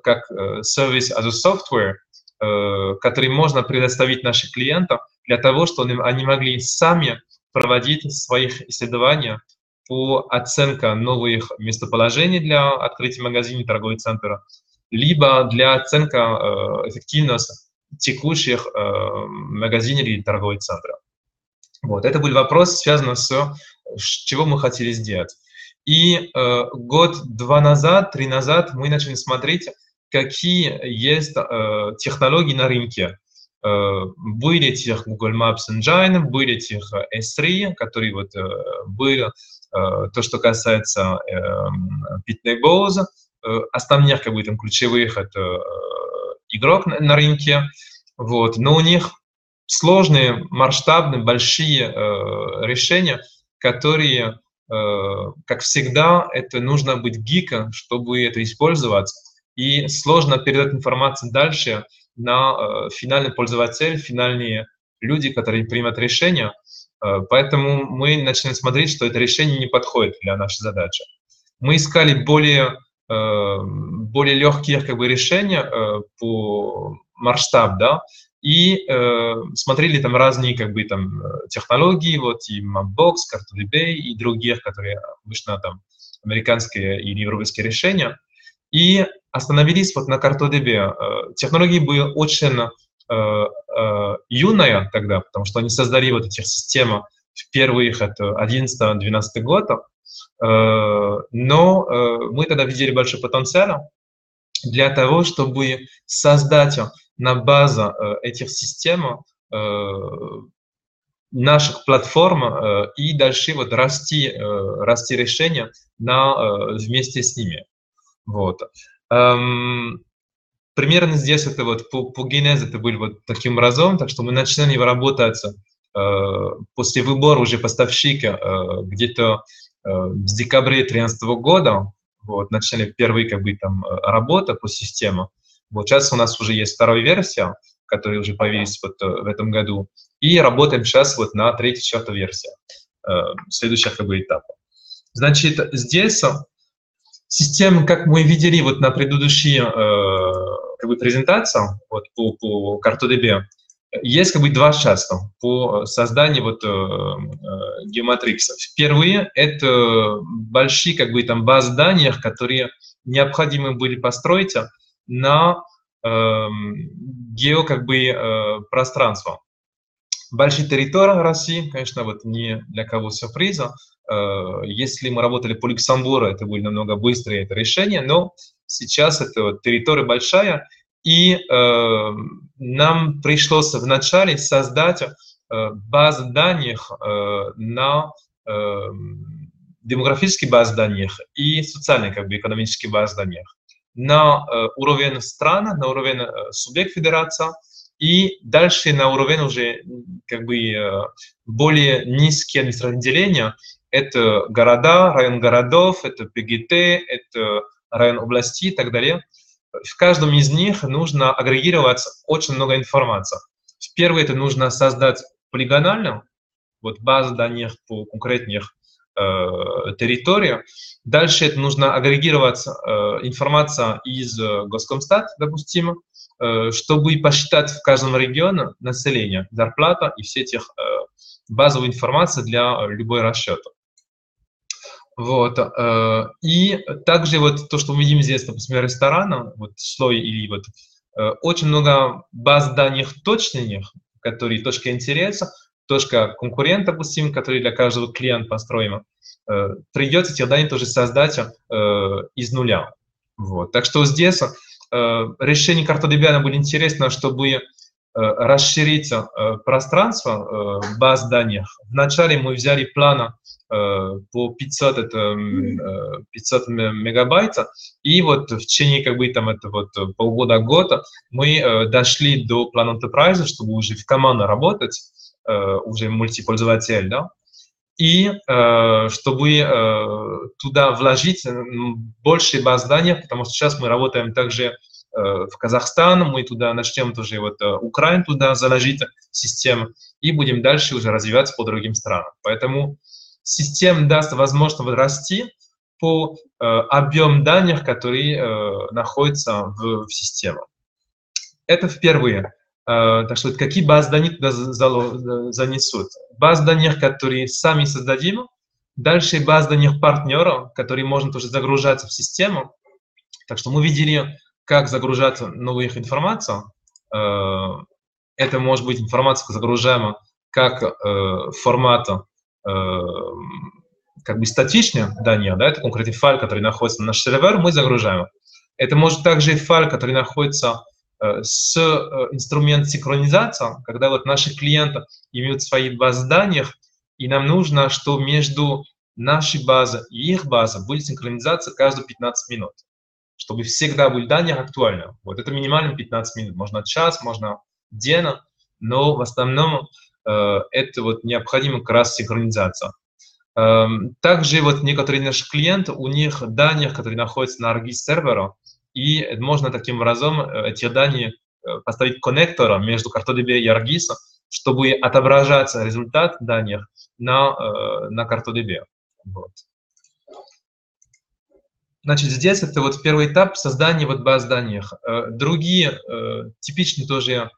[SPEAKER 2] как э, Service as a Software, который можно предоставить нашим клиентам для того, чтобы они могли сами проводить своих исследований по оценке новых местоположений для открытия магазина торгового центра, либо для оценки э, эффективности текущих э, магазинов или торговых центров. Вот. Это был вопрос, связанный с, с чего мы хотели сделать. И э, год-два назад, три назад мы начали смотреть, какие есть э, технологии на рынке. Э, были тех Google Maps Engine, были тех S3, которые вот э, были, э, то, что касается Pitney Bowes, основных как бы там ключевых это игрок на, на рынке, вот, но у них сложные, масштабные, большие э, решения, которые, э, как всегда, это нужно быть гиком, чтобы это использовать, и сложно передать информацию дальше на э, финальный пользователь, финальные люди, которые примут решение. Э, поэтому мы начали смотреть, что это решение не подходит для нашей задачи. Мы искали более, э, более легкие как бы, решения по масштаб, да, и э, смотрели там разные как бы там технологии, вот и Mapbox, CartoDB и другие, которые обычно там американские или европейские решения. И остановились вот на CartoDB. Э, технология была очень э, э, юная тогда, потому что они создали вот эти системы в первых, это 11-12 год, но мы тогда видели большой потенциал для того, чтобы создать на базе этих систем наших платформ и дальше вот расти, расти решения на, вместе с ними. Вот. Эм, примерно здесь это вот по, по генезу это был вот таким образом, так что мы начали работать э, после выбора уже поставщика э, где-то э, с декабря 2013 года, вот, начали первые как бы там работа по системе. Вот сейчас у нас уже есть вторая версия, которая уже появилась вот в этом году, и работаем сейчас вот на третьей, четвертой версии, э, следующих как бы этапа. Значит, здесь Система, как мы видели вот на предыдущей э, как бы, презентации вот, по, по CartoDB, есть как бы два части по созданию вот, э, э, геометрикса. Первые — это большие как бы, там, базы данных, которые необходимы были построить на э, гео как бы, э, пространство. Большие территории России, конечно, вот не для кого сюрприза, если мы работали по Люксембургу, это было намного быстрее это решение, но сейчас это вот территория большая, и э, нам пришлось вначале создать э, базу данных э, на э, демографических баз данных и социальных, как бы, экономических баз данных на э, уровень стран, на уровень э, субъект федерации, и дальше на уровень уже как бы э, более низкие административные деления. Это города, район городов, это ПГТ, это район области и так далее. В каждом из них нужно агрегировать очень много информации. В первый это нужно создать полигональную, вот базу данных по конкретных э, территориям. Дальше это нужно агрегировать э, информацию из э, Госкомстат, допустим, э, чтобы посчитать в каждом регионе население, зарплата и все этих э, базовые информации для любой расчета. Вот. Э, и также вот то, что мы видим здесь, например, ресторана, вот слой или вот э, очень много баз данных точных, которые точка интереса, точка конкурента, допустим, который для каждого клиента построена, э, придется эти данные тоже создать из нуля. Вот. Так что здесь решение CartoDB будет интересно, чтобы расширить пространство баз данных. Вначале мы взяли плана по 500, это 500 мегабайт, и вот в течение как бы там это вот полгода-года мы дошли до плана Enterprise, чтобы уже в команду работать, уже мультипользователь, да, и чтобы туда вложить больше баз данных, потому что сейчас мы работаем также в Казахстан, мы туда начнем тоже вот Украину туда заложить систему, и будем дальше уже развиваться по другим странам. Поэтому система даст возможность расти по э, объему данных, которые э, находятся в, в системе. Это впервые. Э, так что какие базы данных туда занесут? Базы данных, которые сами создадим, дальше базы данных партнеров, которые можно тоже загружаться в систему. Так что мы видели, как загружать новую информацию. Э, это может быть информация загружаема как э, формата Эм, как бы статичные данные, да, это конкретный файл, который находится на наш сервер, мы загружаем. Это может также и файл, который находится э, с э, инструмент синхронизации, когда вот наши клиенты имеют свои базы данных, и нам нужно, что между нашей базой и их базой будет синхронизация каждые 15 минут, чтобы всегда были данные актуальны. Вот это минимально 15 минут, можно час, можно день, но в основном Э, это вот необходимо как раз синхронизация. Эм, также вот некоторые наши клиенты, у них данных, которые находятся на ArcGIS сервере, и можно таким образом э, эти данные э, поставить коннектором между CartoDB и ArcGIS, чтобы отображать результат данных на, на CartoDB. Вот. Значит, здесь это вот первый этап создания вот баз данных. Другие типичные тоже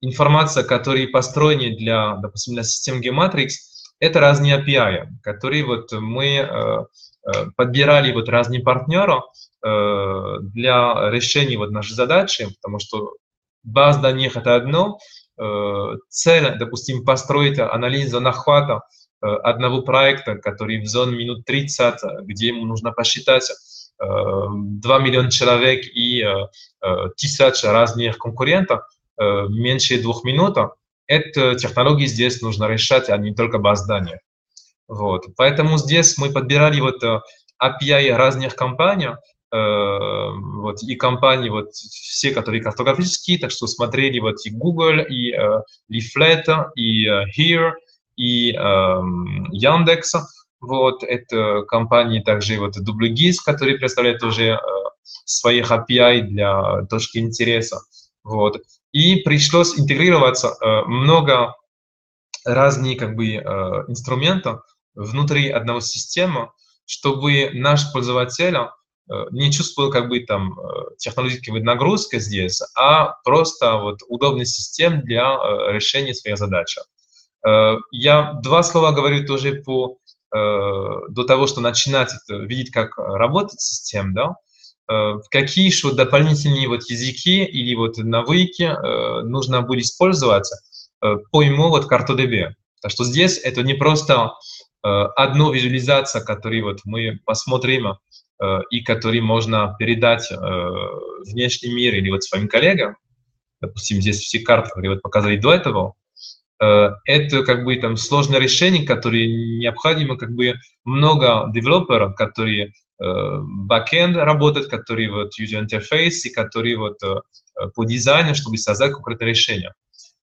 [SPEAKER 2] информация, которые построены для, допустим, для систем Gematrix, это разные API, которые вот мы э, э, подбирали вот разные партнеры э, для решения вот нашей задачи, потому что баз данных это одно, э, цель, допустим, построить анализ нахвата э, одного проекта, который в зоне минут 30, где ему нужно посчитать 2 э, миллиона человек и тысяч разных конкурентов, Э, меньше двух минут, эту технологии здесь нужно решать, а не только баз данных. Вот. Поэтому здесь мы подбирали вот э, API разных компаний, э, вот, и компании, вот, все, которые картографические, так что смотрели вот и Google, и э, Leaflet, и э, Here, и э, Яндекс. Вот, это компании также вот WGIS, которые представляют уже э, своих API для точки интереса. Вот. И пришлось интегрировать э, много разных как бы, э, инструментов внутри одного системы, чтобы наш пользователь э, не чувствовал как бы там э, технологической нагрузки здесь, а просто вот удобный систем для э, решения своих задач. Э, я два слова говорю тоже по до того, что начинать видеть, как работает система, да, Э, какие еще дополнительные вот языки или вот навыки э, нужно будет использовать э, по ему вот CartoDB. Так что здесь это не просто одна визуализация, которую вот мы посмотрим и который можно передать внешний мир или вот своим коллегам. Допустим, здесь все карты, которые вот показали до этого. Это как бы там сложное решение, которое необходимо как бы много девелоперов, которые бэкенд работают, которые вот user interface и которые вот по дизайну, чтобы создать конкретное решение.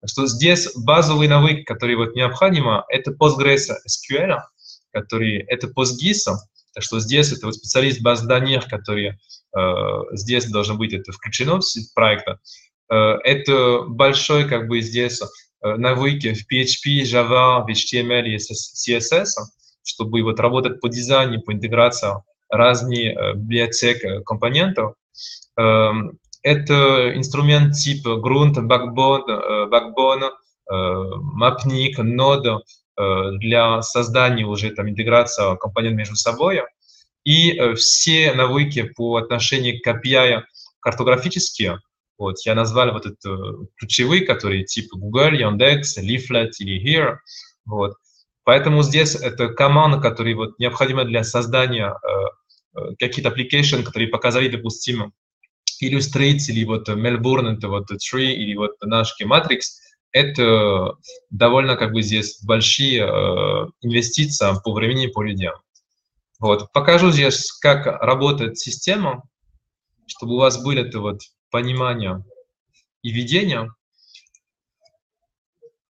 [SPEAKER 2] Что здесь базовый навык, который вот необходимо, это Postgres SQL, который это PostGIS, так что здесь это вот специалист баз данных, который э, здесь должен быть это включено в проекта. Э, это большой как бы здесь э, навыки в PHP, Java, в HTML и CSS, чтобы вот работать по дизайну, по интеграции разных э, библиотек э, компонентов. Э, это инструмент типа Grunt, Backbone, э, Backbone э, Mapnik, Node, Э, для создания уже там интеграции компонентов между собой. И э, все навыки по отношению к API картографические, вот, я назвал вот это ключевые, которые типа Google, Яндекс, Leaflet или Here, вот. Поэтому здесь это команда, которая вот необходима для создания э, э каких-то application, которые показали, допустим, Illustrate или вот Melbourne, это вот Tree или вот наш Matrix, это довольно как бы здесь большие э, инвестиции по времени и по людям. Вот. Покажу здесь, как работает система, чтобы у вас были это вот понимание и видение.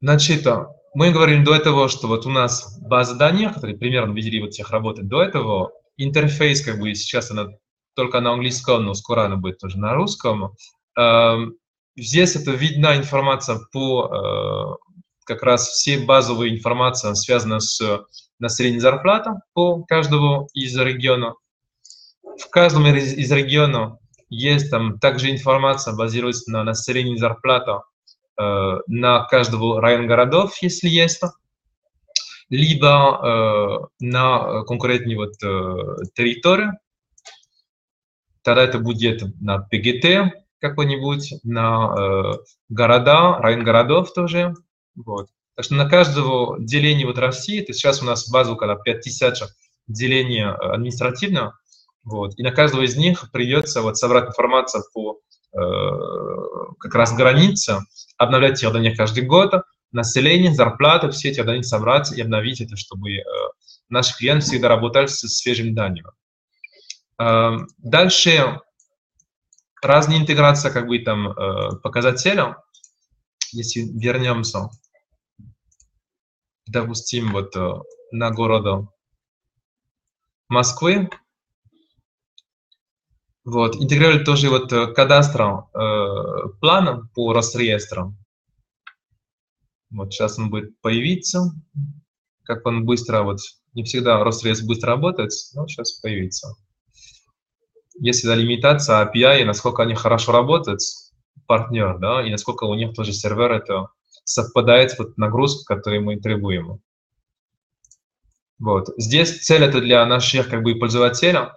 [SPEAKER 2] Значит, мы говорили до этого, что вот у нас база данных, которые примерно видели вот тех работает до этого, интерфейс как бы сейчас она только на английском, но скоро она будет тоже на русском. Эм, Здесь это видна информация по э, как раз все базовые информация связана с населением зарплата по каждому из регионов. В каждом из регионов есть там также информация, базируется на населении зарплата э, на каждого район городов, если есть, либо э, на конкретной вот э, территории. Тогда это будет на ПГТ, какой-нибудь, на э, города, район городов тоже. Вот. Так что на каждого деления вот России, то сейчас у нас базу когда 5000 делений э, административно, вот, и на каждого из них придется вот собрать информацию по э, как раз границе, обновлять их данные каждый год, население, зарплаты, все эти данные собрать и обновить это, чтобы э, наши клиенты всегда работали с свежими данными. Э, дальше разные интеграции как бы там э, показателя, если вернемся, допустим, вот э, на города Москвы, вот, интегрировали тоже вот э, кадастр э, плана по Росреестру. Вот сейчас он будет появиться, как он быстро, вот, не всегда Росреестр быстро работает, но сейчас появится есть всегда лимитация API, и насколько они хорошо работают, партнер, да, и насколько у них тоже сервер это совпадает вот нагрузкой, которую мы требуем. Вот. Здесь цель это для наших как бы пользователей,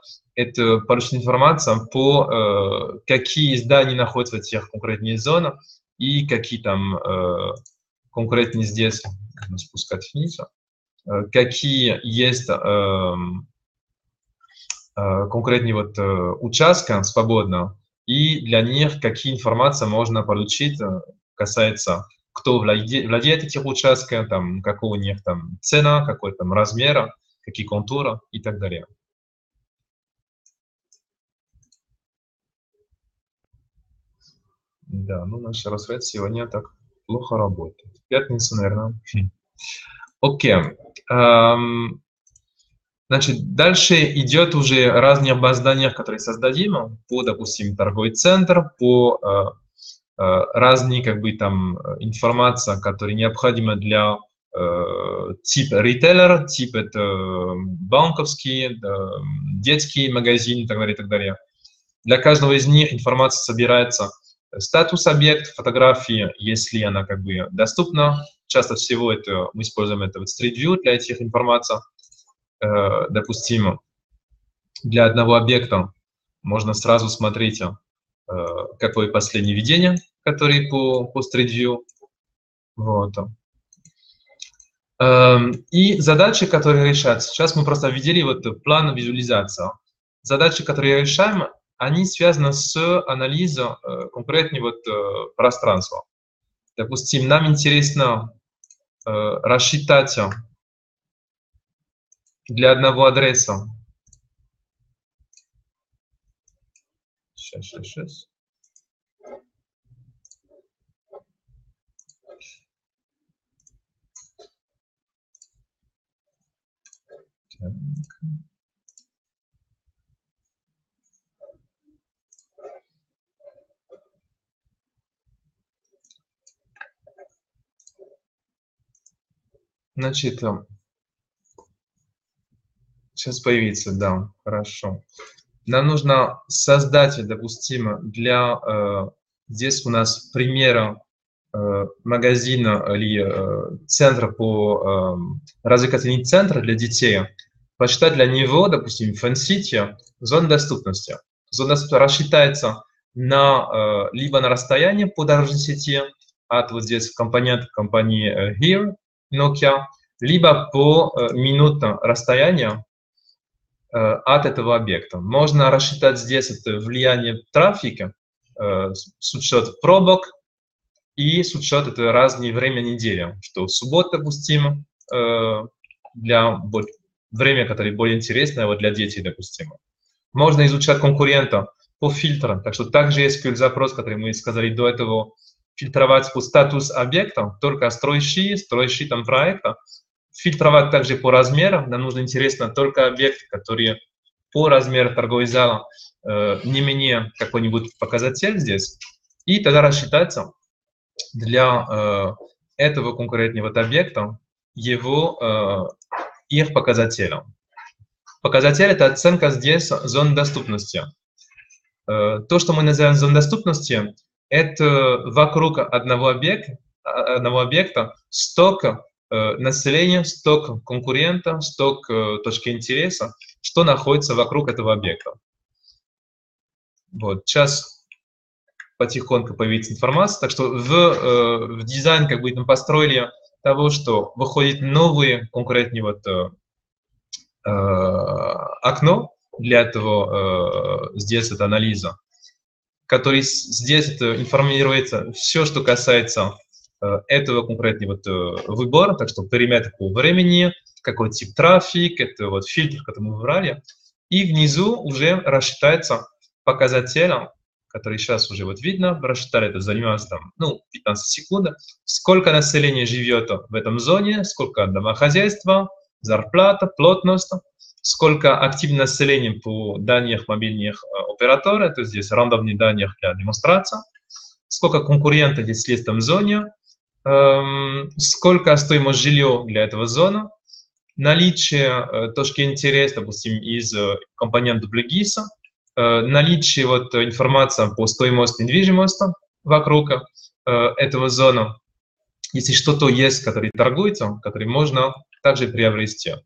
[SPEAKER 2] это получить информацию по э, какие издания находятся в этих конкретных зонах и какие там э, конкретно здесь, спускать вниз, э, какие есть э, Э, конкретный вот э, участка свободно, и для них какие информации можно получить, э, касается, кто владеет, владеет этих участками, там, какого у них там цена, какой там размер, какие контуры и так далее. Да, ну наш рассвет сегодня так плохо работает. Пятница, наверное. Хм. Окей. Okay. Um, Значит, дальше идет уже разные данных, которые создадим по, допустим, торговый центр, по э, э, разные, как бы, там, информация, которая необходима для э, типа ритейлер, тип это банковский, детский магазин и так далее, и так далее. Для каждого из них информация собирается статус объект, фотографии, если она как бы доступна. Часто всего это мы используем это вот Street View для этих информаций. Э, допустимо для одного объекта, можно сразу смотреть, э, какое последнее видение, которое по, по Street View. Вот. Эм, и задачи, которые решаются. Сейчас мы просто видели вот план визуализации. Задачи, которые решаем, они связаны с анализом э, конкретного вот, пространства. Допустим, нам интересно рассчитать для одного адреса. Сейчас, сейчас, сейчас. Так. Значит, сейчас появится, да, хорошо. Нам нужно создать, допустим, для... Э, здесь у нас примера э, магазина или э, центра по э, развлекательный для детей. Посчитать для него, допустим, в Фансити зону доступности. Зона доступности рассчитается на, э, либо на расстояние по дорожной сети, от вот здесь компонент компании э, Here, Nokia, либо по э, минутам расстояния э, от этого объекта. Можно рассчитать здесь это влияние трафика э, с учетом пробок и с учетом это разные время недели, что суббота, допустим, для время, которое более интересное вот для детей, допустим. Можно изучать конкурента по фильтрам, так что также SQL запрос, который мы сказали до этого, фильтровать по статус объекта, только строящие, строящие там проекта, фильтровать также по размерам. Нам нужно интересно только объекты, которые по размеру торгового зала э, не менее какой-нибудь показатель здесь. И тогда рассчитаться для э, этого конкурентного вот объекта его э, их показателя. Показатель – это оценка здесь зон доступности. Э, то, что мы называем зоной доступности, это вокруг одного объекта, одного объекта сток э, населения, сток конкурента, сток э, точки интереса, что находится вокруг этого объекта. Вот, сейчас потихоньку появится информация. Так что в, э, в дизайн как бы мы построили того, что выходит новые конкурентные вот э, окно для этого э, здесь это анализа который здесь это информируется все, что касается э, этого конкретного вот, э, выбора, так что периметр по времени, какой тип трафик, это вот фильтр, который мы выбрали. И внизу уже рассчитается показатель, который сейчас уже вот видно, рассчитали, это занимается там, ну, 15 секунд, сколько населения живет в этом зоне, сколько домохозяйства, зарплата, плотность, сколько активного населения по данных мобильных э, операторов, то есть здесь рандомные данные для демонстрации, сколько конкурентов здесь есть в зоне, эм, сколько стоимость жилья для этого зона, наличие э, точки интереса, допустим, из э, компонента Duplexis, наличие вот информации по стоимости недвижимости вокруг этого зона, если что-то есть, который торгуется, который можно также приобрести.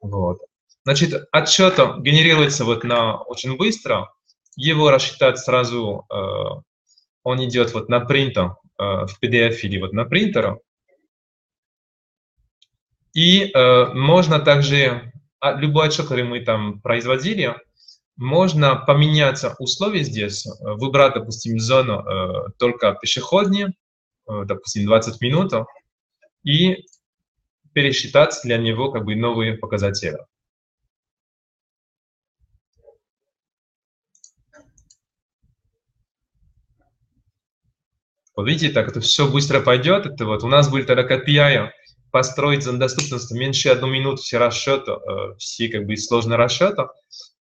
[SPEAKER 2] Вот. Значит, отчет генерируется вот на очень быстро. Его рассчитать сразу, э, он идет вот на принтер э, в PDF или вот на принтер. И э, можно также, а, любой отчет, который мы там производили, можно поменять условия здесь, выбрать, допустим, зону э, только пешеходнее, э, допустим, 20 минут, и пересчитать для него как бы новые показатели. Вот видите, так это все быстро пойдет. Это вот у нас будет тогда KPI построить за доступность меньше одну минуту все расчеты, э, все как бы сложные расчеты.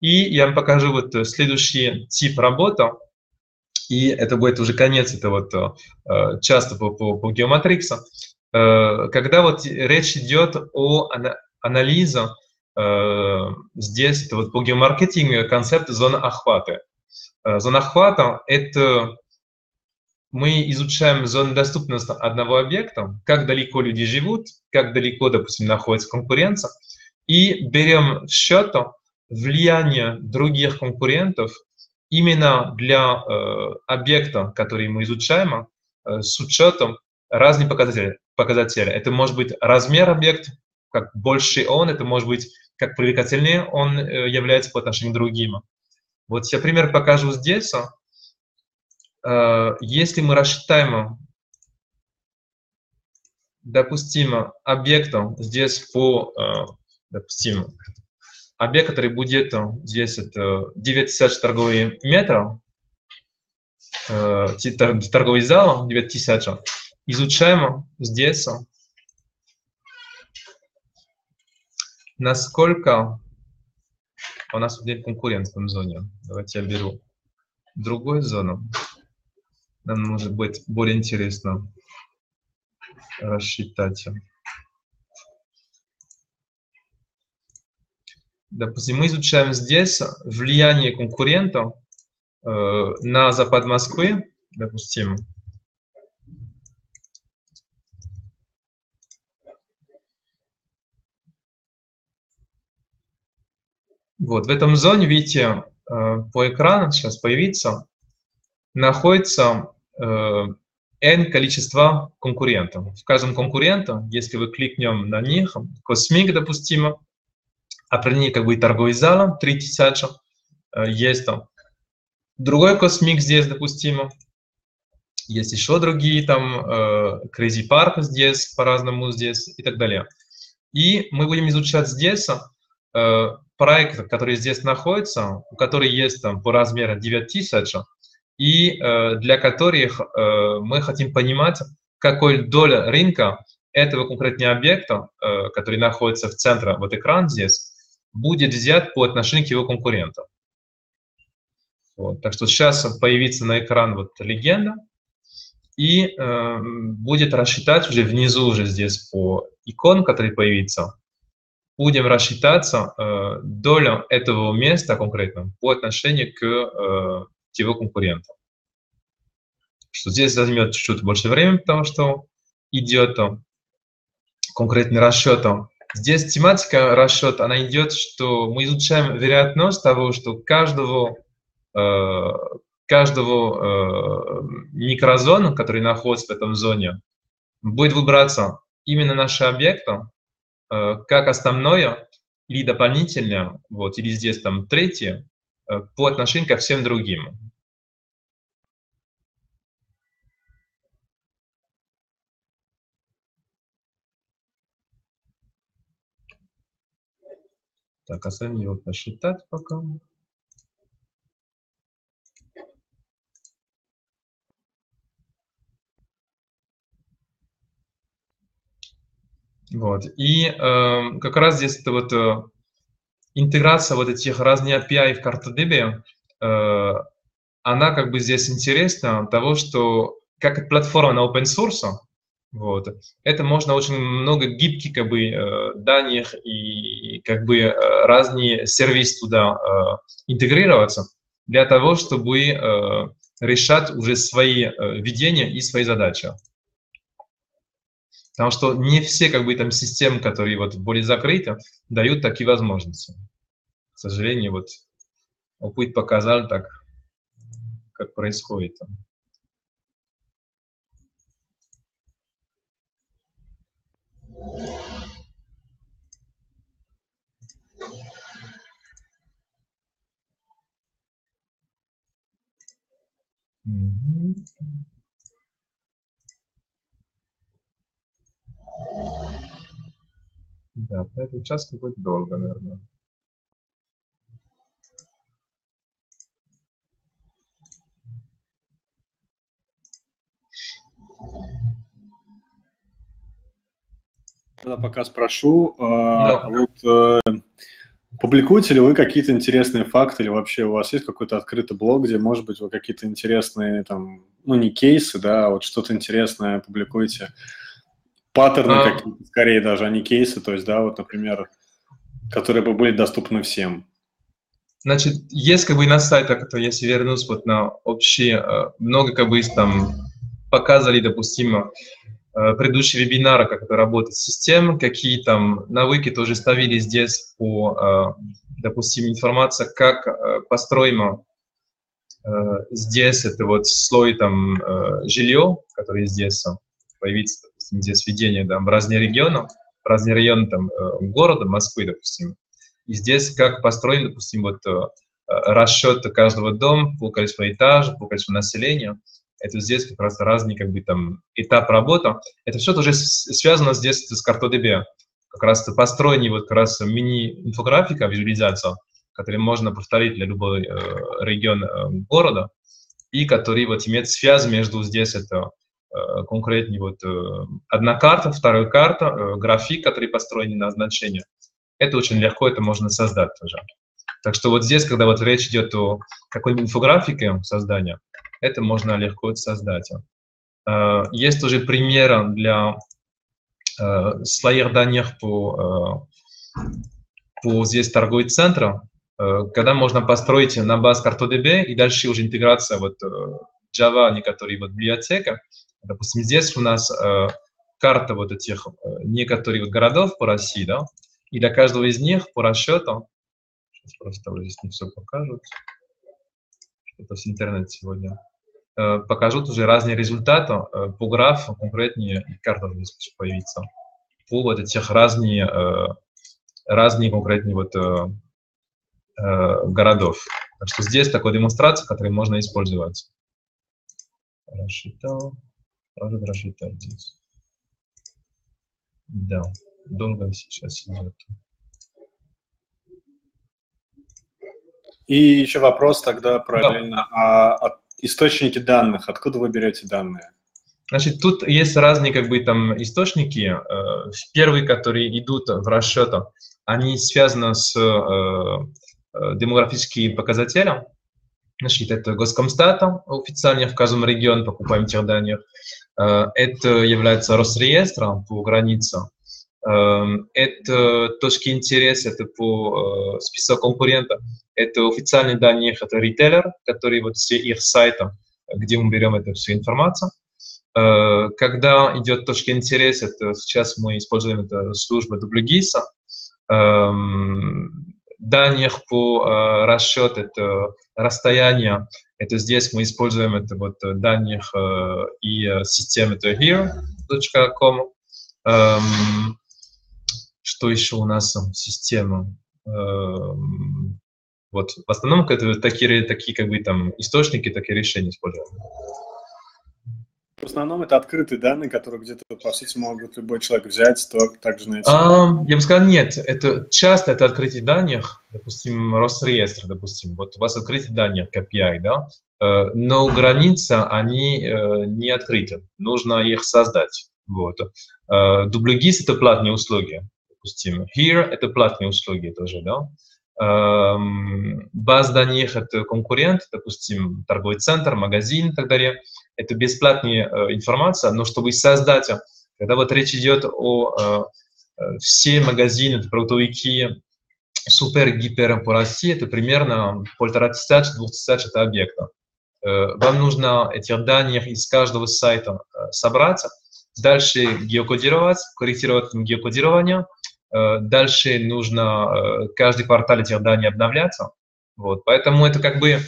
[SPEAKER 2] И я вам покажу вот э, следующий тип работы. И это будет уже конец, это вот э, часто по, по, по геометриксу. Когда вот речь идет о анализе, здесь это вот по геомаркетингу концепт зоны охвата. Зона охвата – это мы изучаем зону доступности одного объекта, как далеко люди живут, как далеко, допустим, находится конкуренция, и берем в счет влияние других конкурентов именно для э, объекта, который мы изучаем, э, с учетом разных показателей. показателей. Это может быть размер объекта, как больше он, это может быть как привлекательнее он э, является по отношению к другим. Вот я пример покажу здесь. Э, если мы рассчитаем допустим, объектом здесь по, допустим, объект, который будет здесь это 9000 торговых метров, торговый зал 9000, изучаем здесь, насколько у нас будет конкурент в зоне. Давайте я беру другую зону. Нам может быть более интересно рассчитать. Допустим, мы изучаем здесь влияние конкурента э, на запад Москвы, допустим, Вот, в этом зоне, видите, э, по экрану сейчас появится, находится n количество конкурентов. В каждом конкуренте, если вы кликнем на них, космик, допустимо, определение как бы торговый зал 3000, э, есть там другой космик здесь допустимо, есть еще другие там, Crazy Park здесь, по-разному здесь и так далее. И мы будем изучать здесь проектов, которые здесь находятся, у которых есть там по размеру 9000, и э, для которых э, мы хотим понимать, какой доля рынка этого конкретного объекта, э, который находится в центре, вот экран здесь, будет взят по отношению к его конкурентам. Вот. Так что сейчас появится на экран вот легенда, и э, будет рассчитать уже внизу, уже здесь по икон, который появится, будем рассчитаться э, долю этого места конкретно по отношению к э, его конкурентам. Что здесь займет чуть-чуть больше времени, потому что идет конкретный расчет. Здесь тематика расчет, она идет, что мы изучаем вероятность того, что каждого, э, каждого э, микрозона, который находится в этом зоне, будет выбраться именно наши объекты, Э, как основное или дополнительное, вот, или здесь там третье, э, по отношению ко всем другим. Так, оставим его посчитать пока. Вот. И э, как раз здесь это вот э, интеграция вот этих разных API в CartoDB, э, она как бы здесь интересна того, что как платформа на open source, вот, это можно очень много гибких как бы э, данных и как бы э, разные сервисы туда э, интегрироваться для того, чтобы решать уже свои видения и свои задачи. Потому что не все как бы там системы, которые вот более закрыты, дают такие возможности. К сожалению, вот опыт показал так, как происходит. Да, по этому участку будет долго, наверное.
[SPEAKER 1] Тогда пока спрошу, а, да. вот э, публикуете ли вы какие-то интересные факты или вообще у вас есть какой-то открытый блог, где, может быть, вы какие-то интересные там, ну не кейсы, да, а вот что-то интересное публикуете? паттерны а... какие-то, скорее даже, а не кейсы, то есть, да, вот, например, которые бы были доступны всем.
[SPEAKER 2] Значит, есть как бы на сайтах, то если вернусь вот на общие, э, много как бы там показали, допустим, предыдущие вебинары, как это работает система, какие там навыки тоже ставили здесь по, э, допустим, информация, как построено здесь, это вот слой там жилье, который здесь появится здесь введение там, в разные регионы, в разные районы там, э, города, Москвы, допустим. И здесь как построен, допустим, вот э, расчет каждого дома по количеству этажей, по количеству населения. Это здесь как раз разные как бы там этап работы. Это все тоже связано здесь с CartoDB. Как раз построение вот как раз мини-инфографика, визуализация, который можно повторить для любого э, региона э, города, и который вот имеет связь между здесь это э, конкретно вот э, одна карта, вторая карта, э, график, который построен на значение. Это очень легко, это можно создать тоже. Так что вот здесь, когда вот речь идет о какой-нибудь инфографике создания, это можно легко создать. Э, есть тоже примеры для э, слоев данных по, э, по здесь торговый центр, когда можно построить на баз CartoDB и дальше уже интеграция вот Java, некоторые вот библиотека. Допустим, здесь у нас карта вот этих некоторых вот городов по России, да, и для каждого из них по расчету, сейчас просто здесь не все покажут, что-то с интернет сегодня, Э, покажут уже разные результаты э, по графу, конкретнее карта здесь появится, по вот этих разные, э, разные конкретные вот городов. Так что здесь такая демонстрация, которую можно использовать. Рассчитал, правда рассчитал здесь. Да, долго сейчас идет.
[SPEAKER 1] И еще вопрос тогда параллельно. Да. А источники данных, откуда вы берете данные?
[SPEAKER 2] Значит, тут есть разные как бы там источники. Э, первые, которые идут в расчет, они связаны с э, э, демографическими показателями. Значит, это Госкомстат, официально в каждом регионе покупаем тех данных. Это является Росреестром по границам. Эм, это точки интереса, это по э, списку конкурентов, это официальные данные, это ритейлер, который вот все их сайты, где мы берем эту всю информацию. Э, когда идет точка интереса, это сейчас мы используем это служба WGIS, эм, данных по э, расчету, это расстояние, это здесь мы используем это вот данных и системы это here.com. Что еще у нас там система? Эм, вот, в основном это такие, такие как бы там источники, такие решения используем.
[SPEAKER 1] В основном это открытые данные, которые где-то, по сути, могут любой человек взять, то также найти.
[SPEAKER 2] А, я бы сказал, нет. Это часто это открытие данных, допустим, Росреестр, допустим. Вот у вас открытие данных, KPI, да, э, но граница, они э, не открыты. Нужно их создать. Вот. Э, Дублигис – это платные услуги допустим, Here — это платные услуги тоже, да. Эм, баз данных — это конкурент, допустим, торговый центр, магазин и так далее. Это бесплатная э, информация, но чтобы создать, когда вот речь идет о э, э все магазины, продуктовики, супер, гипер по России, это примерно полтора тысячи, двух тысяч это объектов. Э, вам нужно эти данные из каждого сайта э, собрать, дальше геокодировать, корректировать геокодирование, Э, дальше нужно э, каждый квартал этих данных обновляться. Вот. Поэтому это как бы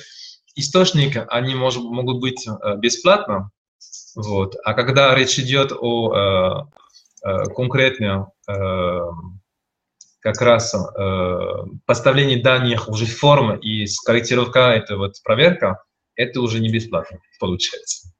[SPEAKER 2] источник, они может, могут быть э, бесплатно. Вот. А когда речь идет о конкретно как раз поставлении данных уже в форму и скорректировка, это вот проверка, это уже не бесплатно получается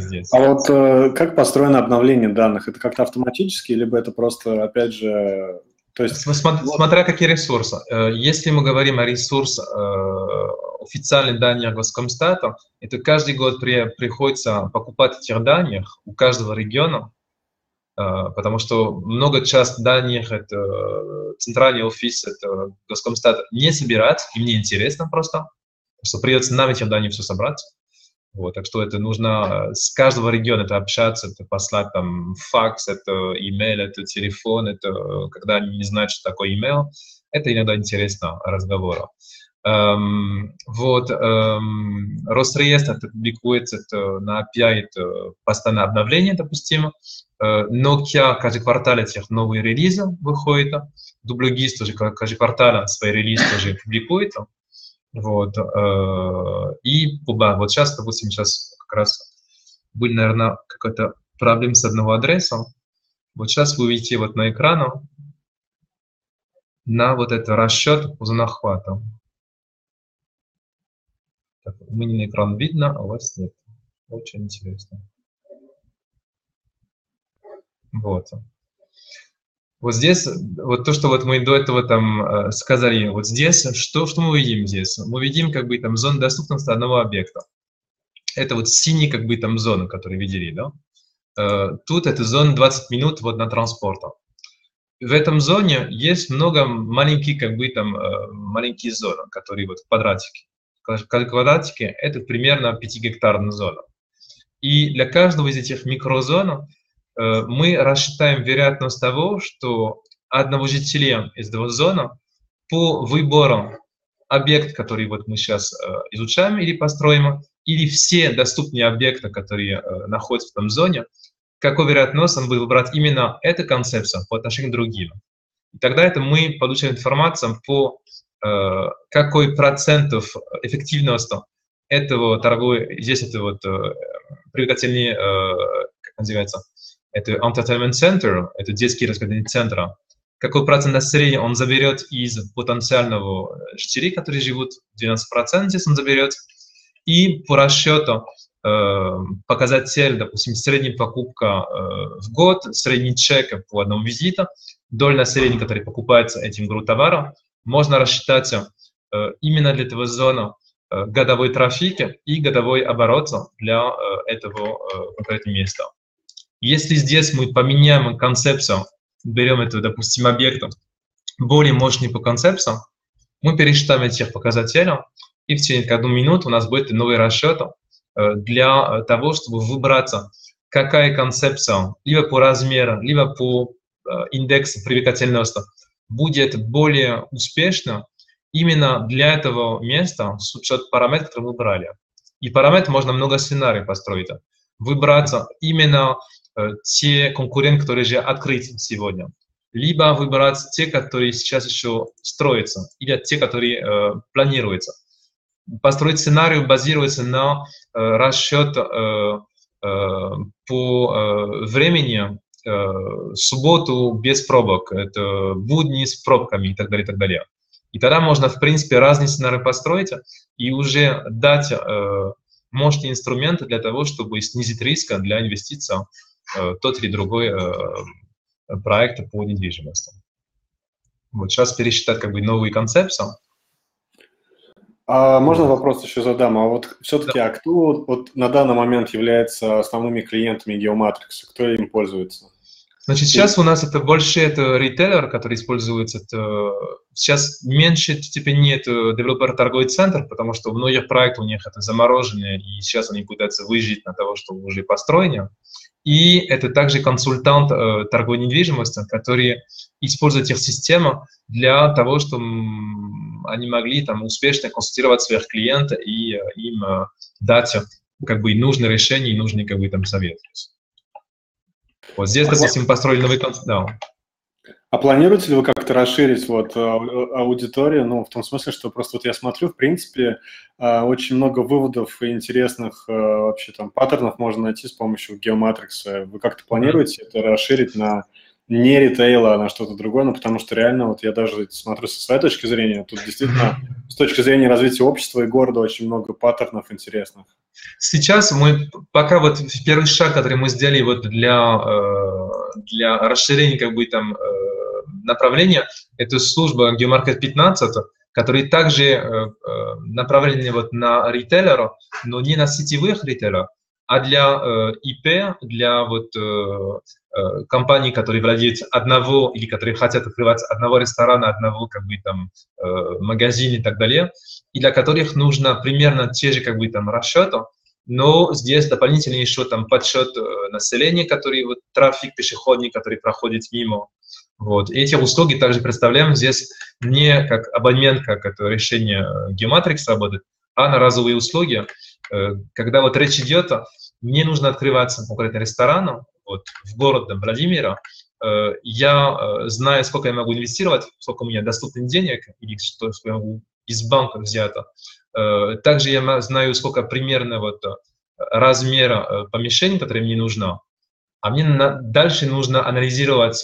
[SPEAKER 1] здесь. А вот э, как построено обновление данных? Это как-то автоматически, либо это просто, опять же,
[SPEAKER 2] то есть... Смотря, какие ресурсы. Э, если мы говорим о ресурсах э, официальных данных Госкомстата, это каждый год при, приходится покупать этих данных у каждого региона, э, потому что много часть данных это центральный офис, это Госкомстат не собирать, им не интересно просто, что придется нам этих данных все собрать. Вот, так что это нужно с каждого региона это общаться, это послать там факс, это имейл, это телефон, это когда они не знают, что такое имейл, это иногда интересно разговора. Um, вот, um, Росреестр это публикуется это на API, это постоянное обновление, допустим. Uh, Nokia каждый квартал этих новые релизы выходит. WGIS тоже каждый квартал свои релизы тоже публикует. Вот. Э, и да, вот сейчас, допустим, сейчас как раз были, наверное, какая-то проблема с одного адреса. Вот сейчас вы видите вот на экрану на вот этот расчет по захвата. Так, у меня на экран видно, а у вас нет. Очень интересно. Вот. Вот здесь, вот то, что вот мы до этого там э, сказали, вот здесь, что, что мы видим здесь? Мы видим как бы там зону доступности одного объекта. Это вот синий как бы там зона, которую видели, да? Э, тут это зона 20 минут вот на транспорта. В этом зоне есть много маленьких как бы там э, маленькие зоны, которые вот квадратики. Квадратики это примерно 5 гектарная зона. И для каждого из этих микрозон мы рассчитаем вероятность того, что одного жителя из этого зоны по выбору объект, который вот мы сейчас э, изучаем или построим, или все доступные объекты, которые э, находятся в этом зоне, какой вероятность он будет выбрать именно эту концепцию по отношению к другим. И тогда это мы получаем информацию по э, какой процентов эффективности этого торговой, здесь это вот э, э, как называется, это entertainment center, это детский развлекательный центр, какой процент населения он заберет из потенциального жителей, которые живут, 12% здесь он заберет, и по расчету э, показатель, допустим, средняя покупка э, в год, средний чек по одному визиту, доля населения, которая покупается этим группой товара, можно рассчитать э, именно для этого зона Э, годовой трафик и годовой оборот для э, этого э, конкретного места. Если здесь мы поменяем концепцию, берем это, допустим, объектом, более мощный по концепциям, мы пересчитаем этих показателей, и в течение одной минуты у нас будет новый расчет для того, чтобы выбраться, какая концепция, либо по размеру, либо по индексу привлекательности, будет более успешна именно для этого места с учетом параметров, которые мы брали. И параметр можно много сценариев построить. Выбрать именно э, те конкуренты, которые уже открыты сегодня. Либо выбрать те, которые сейчас еще строятся, или те, которые э, планируются. Построить сценарий базируется на э, расчет э, э, по э, времени, э, субботу без пробок, это будни с пробками и так далее, и так далее. И тогда можно, в принципе, разные сценарии построить и уже дать э, мощные инструменты для того, чтобы снизить риск для инвестиций э, тот или другой э, проект по недвижимости. Вот сейчас пересчитать как бы новые концепции.
[SPEAKER 1] А можно вопрос еще задам? А вот все-таки, да. а кто вот на данный момент является основными клиентами Geomatrix? Кто им пользуется?
[SPEAKER 2] Значит, сейчас у нас это больше это ритейлер, который используется. Это, сейчас меньше степени это девелопер торговый центр, потому что у многих проектов у них это замороженное, и сейчас они пытаются выжить на того, что уже построено. И это также консультант э, торговой недвижимости, который использует их систему для того, чтобы они могли там успешно консультировать своих клиентов и э, им э, дать как бы нужные решения и нужные как бы там советы. Вот здесь, допустим, построили новый концепт. Да.
[SPEAKER 1] А планируете ли вы как-то расширить вот а, аудиторию? Ну, в том смысле, что просто вот я смотрю, в принципе, а, очень много выводов и интересных а, вообще там паттернов можно найти с помощью геоматрикса. Вы как-то планируете это расширить на не ритейла, а на что-то другое, ну, потому что реально вот я даже смотрю со своей точки зрения, тут действительно <laughs> с точки зрения развития общества и города очень много паттернов интересных.
[SPEAKER 2] Сейчас мы, пока вот первый шаг, который мы сделали вот для, э, для расширения как бы там э, направления, это служба GeoMarket 15, которые также э, направлены вот на ритейлеров, но не на сетевых ритейлеров, а для э, ИП, для вот, э, э, компаний, которые владеют одного или которые хотят открывать одного ресторана, одного как бы там э, магазина и так далее, и для которых нужно примерно те же как бы там расчеты, но здесь дополнительно еще там подсчет э, населения, который вот трафик пешеходный, который проходит мимо. Вот. Эти услуги также представляем здесь не как абонемент, как это решение Geomatrix работает, а на разовые услуги, Э, когда вот речь идет, мне нужно открываться конкретно рестораном вот, в городе Владимира, э, я э, знаю, сколько я могу инвестировать, сколько у меня доступных денег, или что, что я могу из банка взято. Также я знаю, сколько примерно вот размера помещения, которое мне нужно. А мне на, дальше нужно анализировать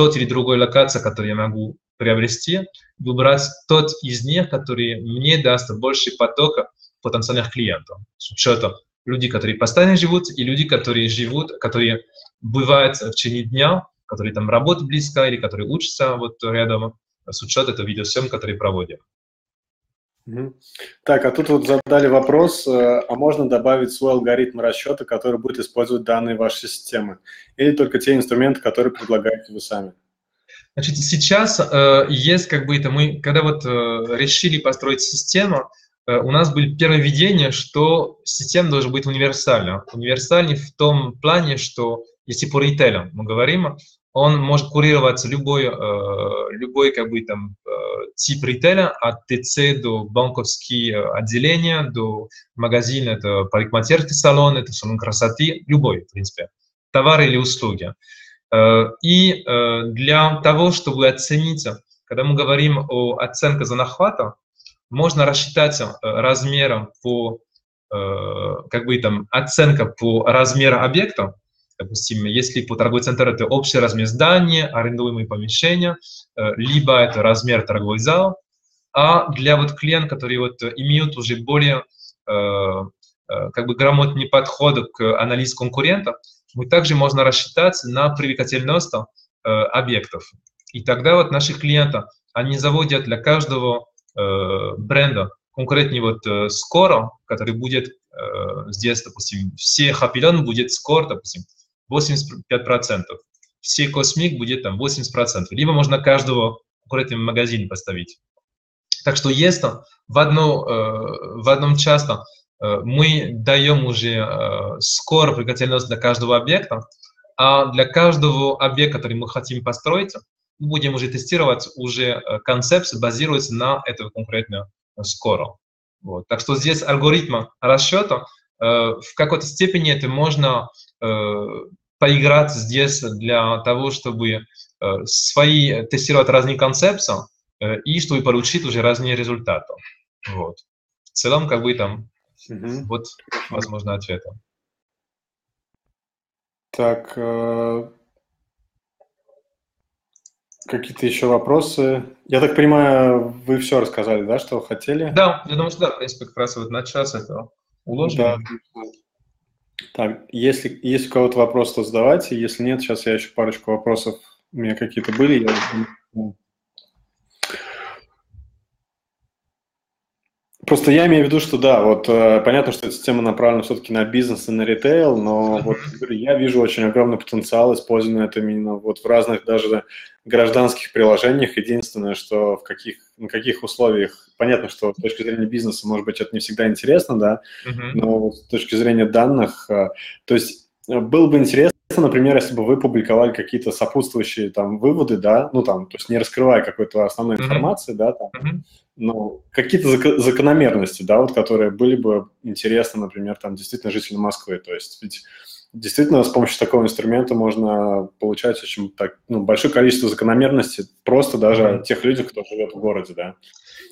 [SPEAKER 2] тот или другой локацию, который я могу приобрести, выбрать тот из них, который мне даст больше потока потенциальных клиентов с учетом люди, которые постоянно живут, и люди, которые живут, которые бывают в течение дня, которые там работают близко или которые учатся вот рядом, с учетом этого видеосъемки, которые проводим.
[SPEAKER 1] Так, а тут вот задали вопрос, э, а можно добавить свой алгоритм расчета, который будет использовать данные вашей системы? Или только те инструменты, которые предлагаете вы сами?
[SPEAKER 2] Значит, сейчас э, есть как бы это мы, когда вот э, решили построить систему, э, у нас были первое видение, что система должна быть универсальна. Универсальной в том плане, что если по ритейлу мы говорим, он может курироваться любой, э, любой как бы там э, тип ритейля, от ТЦ до банковские отделения, до магазина, это парикмахерский салон, это салон красоты, любой, в принципе, товары или услуги. Э, и для того, чтобы оценить, когда мы говорим о оценке за нахвата, можно рассчитать размером по, как бы там, оценка по размеру объекта, Допустим, если по торговый центр это общий размер здания, арендуемые помещения, э, либо это размер торговый зал, а для вот клиентов, которые вот имеют уже более э, э, как бы грамотный подход к анализу конкурента, мы также можно рассчитать на привлекательность объектов. И тогда вот наши клиенты, они заводят для каждого бренда конкретный вот скоро, который будет здесь, допустим, все хапилон будет скоро, допустим, 85%. Все космик будет там 80%. Либо можно каждого конкретный магазин поставить. Так что есть в, одно, э, в одном часто э, мы даем уже э, скоро привлекательность для каждого объекта, а для каждого объекта, который мы хотим построить, мы будем уже тестировать уже концепцию, базируется на этого конкретного скоро. Вот. Так что здесь алгоритм расчета в какой-то степени это можно поиграть здесь для того, чтобы э, свои тестировать разные концепции э, и чтобы получить уже разные результаты. Вот. В целом, как бы там, угу. вот, возможно, ответы.
[SPEAKER 1] Так, э, какие-то еще вопросы? Я так понимаю, вы все рассказали, да, что хотели?
[SPEAKER 2] Да, я думаю, что да, в принципе, как раз вот на час это уложим. Да.
[SPEAKER 1] Так, если есть у кого-то вопрос, то задавайте. Если нет, сейчас я еще парочку вопросов у меня какие-то были. Я Просто я имею в виду, что да, вот э, понятно, что эта система направлена все-таки на бизнес и на ритейл, но вот я вижу очень огромный потенциал использования это именно вот в разных даже гражданских приложениях. Единственное, что в каких, на каких условиях, понятно, что с точки зрения бизнеса, может быть, это не всегда интересно, да, mm-hmm. но вот с точки зрения данных, э, то есть э, было бы интересно, например, если бы вы публиковали какие-то сопутствующие там выводы, да, ну там, то есть не раскрывая какой-то основной mm-hmm. информации, да, там, mm-hmm ну, какие-то закономерности, да, вот, которые были бы интересны, например, там, действительно жителям Москвы. То есть ведь действительно с помощью такого инструмента можно получать очень так, ну, большое количество закономерностей просто даже mm-hmm. тех людей, кто живет в городе, да.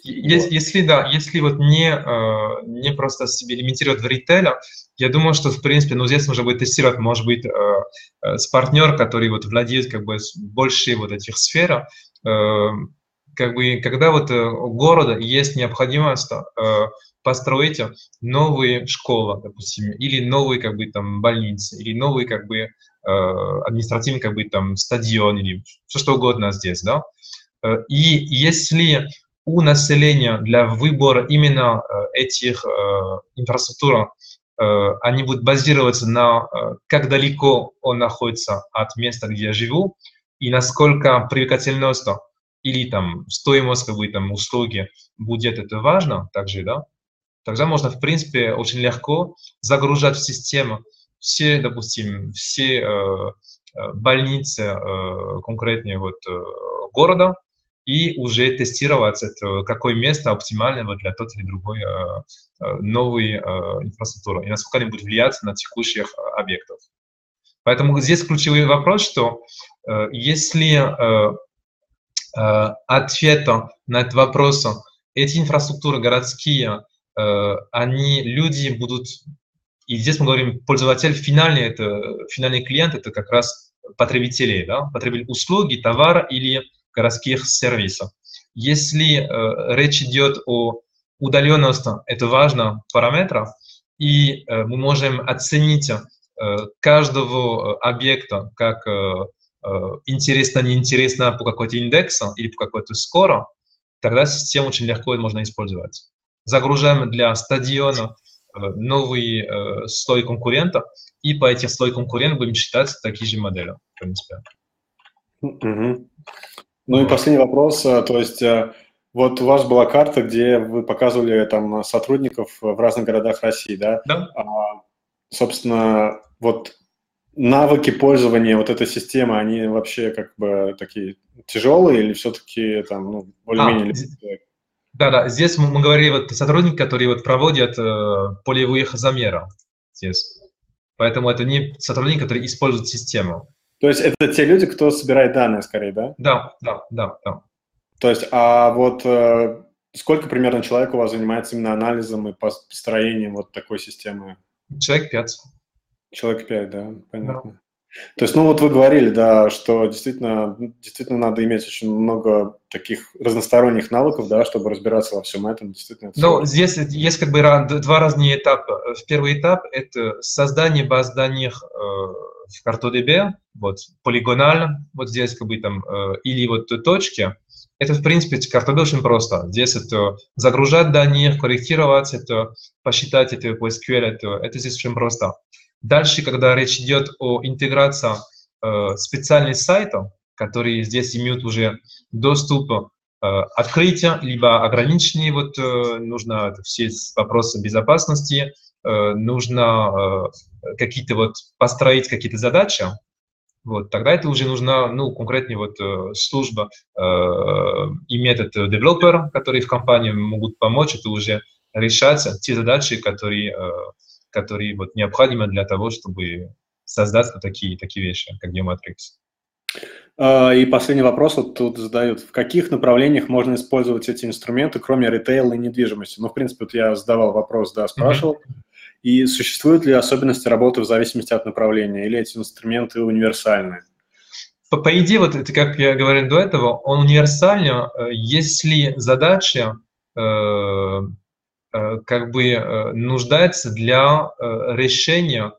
[SPEAKER 2] Если, вот. если да, если вот не, э, не просто себе лимитировать в ритейле, я думаю, что, в принципе, ну, здесь можно будет тестировать, может быть, э, э, с партнер, который вот владеет как бы больше вот этих сфер, как бы, когда вот э, у города есть необходимость э, построить новые школы, допустим, или новые как бы там больницы, или новый как бы э, административный как бы там стадион или все что угодно здесь, да. И если у населения для выбора именно этих инфраструктур они будут базироваться на как далеко он находится от места, где я живу, и насколько привлекательность или там стоимость как бы, там, услуги будет это важно также, да, тогда можно, в принципе, очень легко загружать в систему все, допустим, все э, э больницы э, конкретные вот, э, города и уже тестировать, это, какое место оптимальное вот для той или другой э, э, новой э, инфраструктуры и насколько они будут влиять на текущих э, объектов. Поэтому здесь ключевой вопрос, что э, если Э, ответа на этот вопрос. Эти инфраструктуры городские, э, они, люди будут, и здесь мы говорим, пользователь финальный, это финальный клиент, это как раз потребители, да, потребитель услуги, товара или городских сервисов. Если э, речь идет о удаленности, это важно параметр, и э, мы можем оценить э, каждого э, объекта как э, э, интересно, неинтересно по какой-то индексу или по какой-то скору, тогда систему очень легко можно использовать. Загружаем для стадиона э, новый э, слой конкурента, и по этим слой конкурентов будем считать такие же модели, в принципе.
[SPEAKER 1] Угу. Ну и последний вопрос, э, то есть э, вот у вас была карта, где вы показывали там сотрудников в разных городах России, да?
[SPEAKER 2] Да. А,
[SPEAKER 1] собственно, вот навыки пользования вот этой системы, они вообще как бы такие тяжелые или все-таки там, ну, более-менее... А,
[SPEAKER 2] да, да, здесь мы, мы говорили вот сотрудники, которые вот проводят э, полевых замеров здесь. Поэтому это не сотрудники, которые используют систему.
[SPEAKER 1] То есть это те люди, кто собирает данные скорее, да?
[SPEAKER 2] Да, да, да, да.
[SPEAKER 1] То есть, а вот э, сколько примерно человек у вас занимается именно анализом и построением вот такой системы?
[SPEAKER 2] Человек пять.
[SPEAKER 1] Человек пять, да, понятно. Да. То есть, ну вот вы говорили, да, что действительно, действительно надо иметь очень много таких разносторонних навыков, да, чтобы разбираться во всем этом. Действительно, это
[SPEAKER 2] ну, здесь есть как бы два разные этапа. Первый этап – это создание баз данных э, в CartoDB, вот, полигонально, вот здесь как бы там, э, или вот точки – это, в принципе, картобе очень просто. Здесь это загружать данные, корректировать это, посчитать это по SQL, это, это здесь очень просто. Дальше, когда речь идет о интеграции э, специальных сайтов, которые здесь имеют уже доступ э, открытия, либо ограниченные, вот э, нужно все вопросы безопасности, э, нужно э, какие-то вот построить какие-то задачи, вот, тогда это уже нужна, ну, конкретнее вот э, служба э, и метод девелопер, которые в компании могут помочь, это уже решать те задачи, которые, э, которые вот необходимы для того, чтобы создать вот такие, такие вещи, как Geomatrix.
[SPEAKER 1] А, и последний вопрос вот тут задают. В каких направлениях можно использовать эти инструменты, кроме ритейла и недвижимости? Ну, в принципе, вот я задавал вопрос, да, спрашивал. Mm-hmm. И существуют ли особенности работы в зависимости от направления, или эти инструменты универсальны?
[SPEAKER 2] По, по идее, вот это, как я говорил до этого, он универсальный, э, если задача э, э, как бы э, нуждается для э, решения,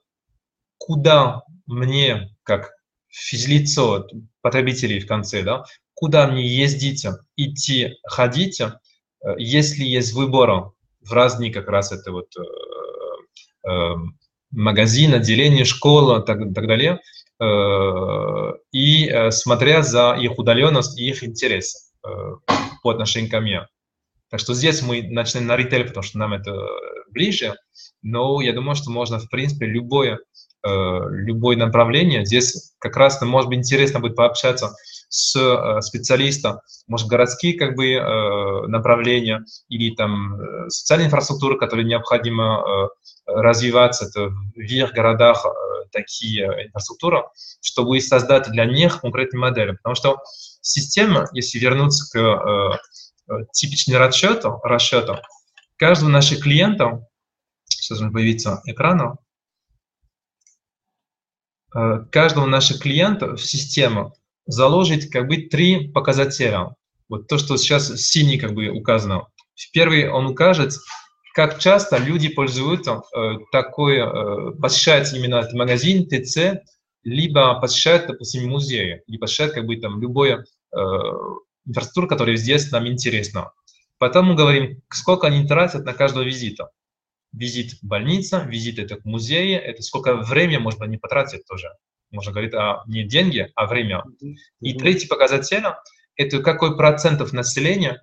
[SPEAKER 2] куда мне, как физлицо, потребителей в конце, да, куда мне ездить, идти, ходить, э, если есть выбор в разные как раз это вот э, магазин, отделение, школа, так, так далее, э, и э, смотря за их удаленность и их интерес э, по отношению ко мне. Так что здесь мы начнем на ритейл, потому что нам это ближе, но я думаю, что можно, в принципе, любое, любое направление. Здесь как раз может быть интересно будет пообщаться с специалистом, может, городские как бы направления или там социальная инфраструктура, которая необходима развиваться это в их городах э, такие инфраструктуры, чтобы создать для них конкретные модели. Потому что система, если вернуться к э, типичному расчету, расчету, каждого наших клиентов, сейчас должен появиться экран, э, каждого наших клиентов в систему заложить как бы три показателя. Вот то, что сейчас синий как бы указано. В первый он укажет как часто люди пользуются э, такой, э, посещают именно этот магазин, ТЦ, либо посещают, допустим, музеи, или посещают как бы там любое э, инфраструктуру, которая здесь нам интересна. Потом мы говорим, сколько они тратят на каждого визита. Визит в больница, визит это к музею, это сколько времени можно не потратить тоже. Можно говорить о не деньги, а время. И третий показатель – это какой процентов населения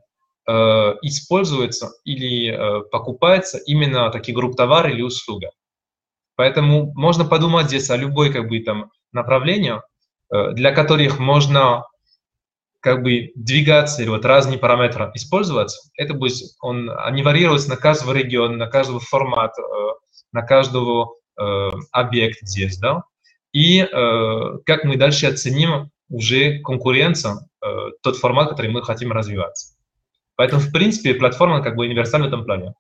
[SPEAKER 2] Э, используется или э, покупается именно такие групп товар или услуга. Поэтому можно подумать здесь о любой как бы там направлении, э, для которых можно как бы двигаться или вот разные параметры использовать. Это будет, он, они варьируются на каждого региона, на каждого формат, на каждого э, объект здесь, да. И э, как мы дальше оценим уже конкуренцию, э, тот формат, который мы хотим развивать. Поэтому, в принципе, платформа как бы универсальна в этом плане.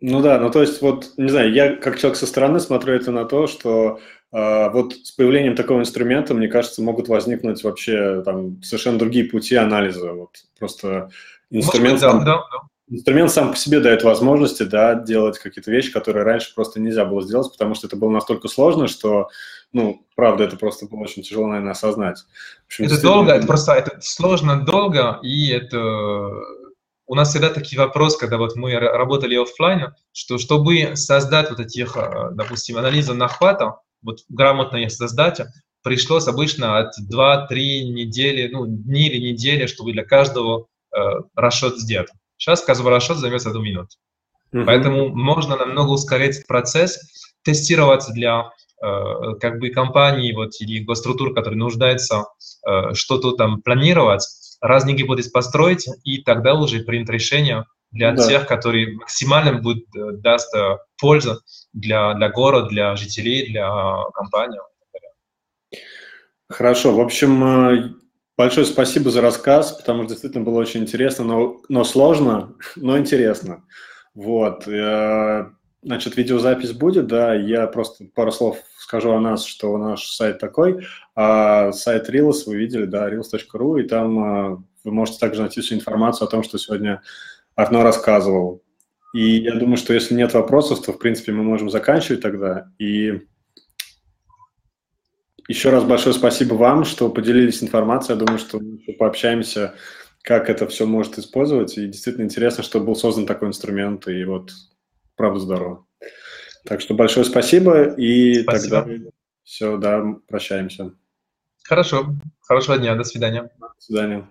[SPEAKER 1] Ну да, ну то есть вот, не знаю, я как человек со стороны смотрю это на то, что э, вот с появлением такого инструмента, мне кажется, могут возникнуть вообще там совершенно другие пути анализа. Вот просто инструмент... Быть, да, да, да. инструмент сам по себе дает возможности, да, делать какие-то вещи, которые раньше просто нельзя было сделать, потому что это было настолько сложно, что, ну, правда, это просто было очень тяжело, наверное, осознать.
[SPEAKER 2] Общем, это долго, это просто это сложно долго, и это у нас всегда такие вопросы, когда вот мы работали офлайн, что чтобы создать вот этих, э, допустим, анализов нахвата, вот грамотно их создать, пришлось обычно от 2-3 недели, ну, дни или недели, чтобы для каждого э, расчет сделать. Сейчас каждый расчет займет одну минуту. Mm-hmm. Поэтому можно намного ускорить процесс, тестировать для э, как бы компаний вот, или госструктур, которые нуждаются э, что-то там планировать, разные гипотезы построить, и тогда уже принять решение для да. тех, которые максимально будет э, даст э, пользу для, для города, для жителей, для компании.
[SPEAKER 1] Хорошо. В общем, э, большое спасибо за рассказ, потому что действительно было очень интересно, но, но сложно, <laughs> но интересно. Вот. Значит, видеозапись будет, да, я просто пару слов скажу о нас, что наш сайт такой, а сайт Reels вы видели, да, reels.ru, и там вы можете также найти всю информацию о том, что сегодня Арно рассказывал. И я думаю, что если нет вопросов, то, в принципе, мы можем заканчивать тогда. И еще раз большое спасибо вам, что поделились информацией. Я думаю, что мы пообщаемся, как это все может использовать. И действительно интересно, что был создан такой инструмент. И вот, правда, здорово. Так что большое спасибо, и спасибо. тогда все, да, прощаемся.
[SPEAKER 2] Хорошо. Хорошего дня. До свидания.
[SPEAKER 1] До свидания.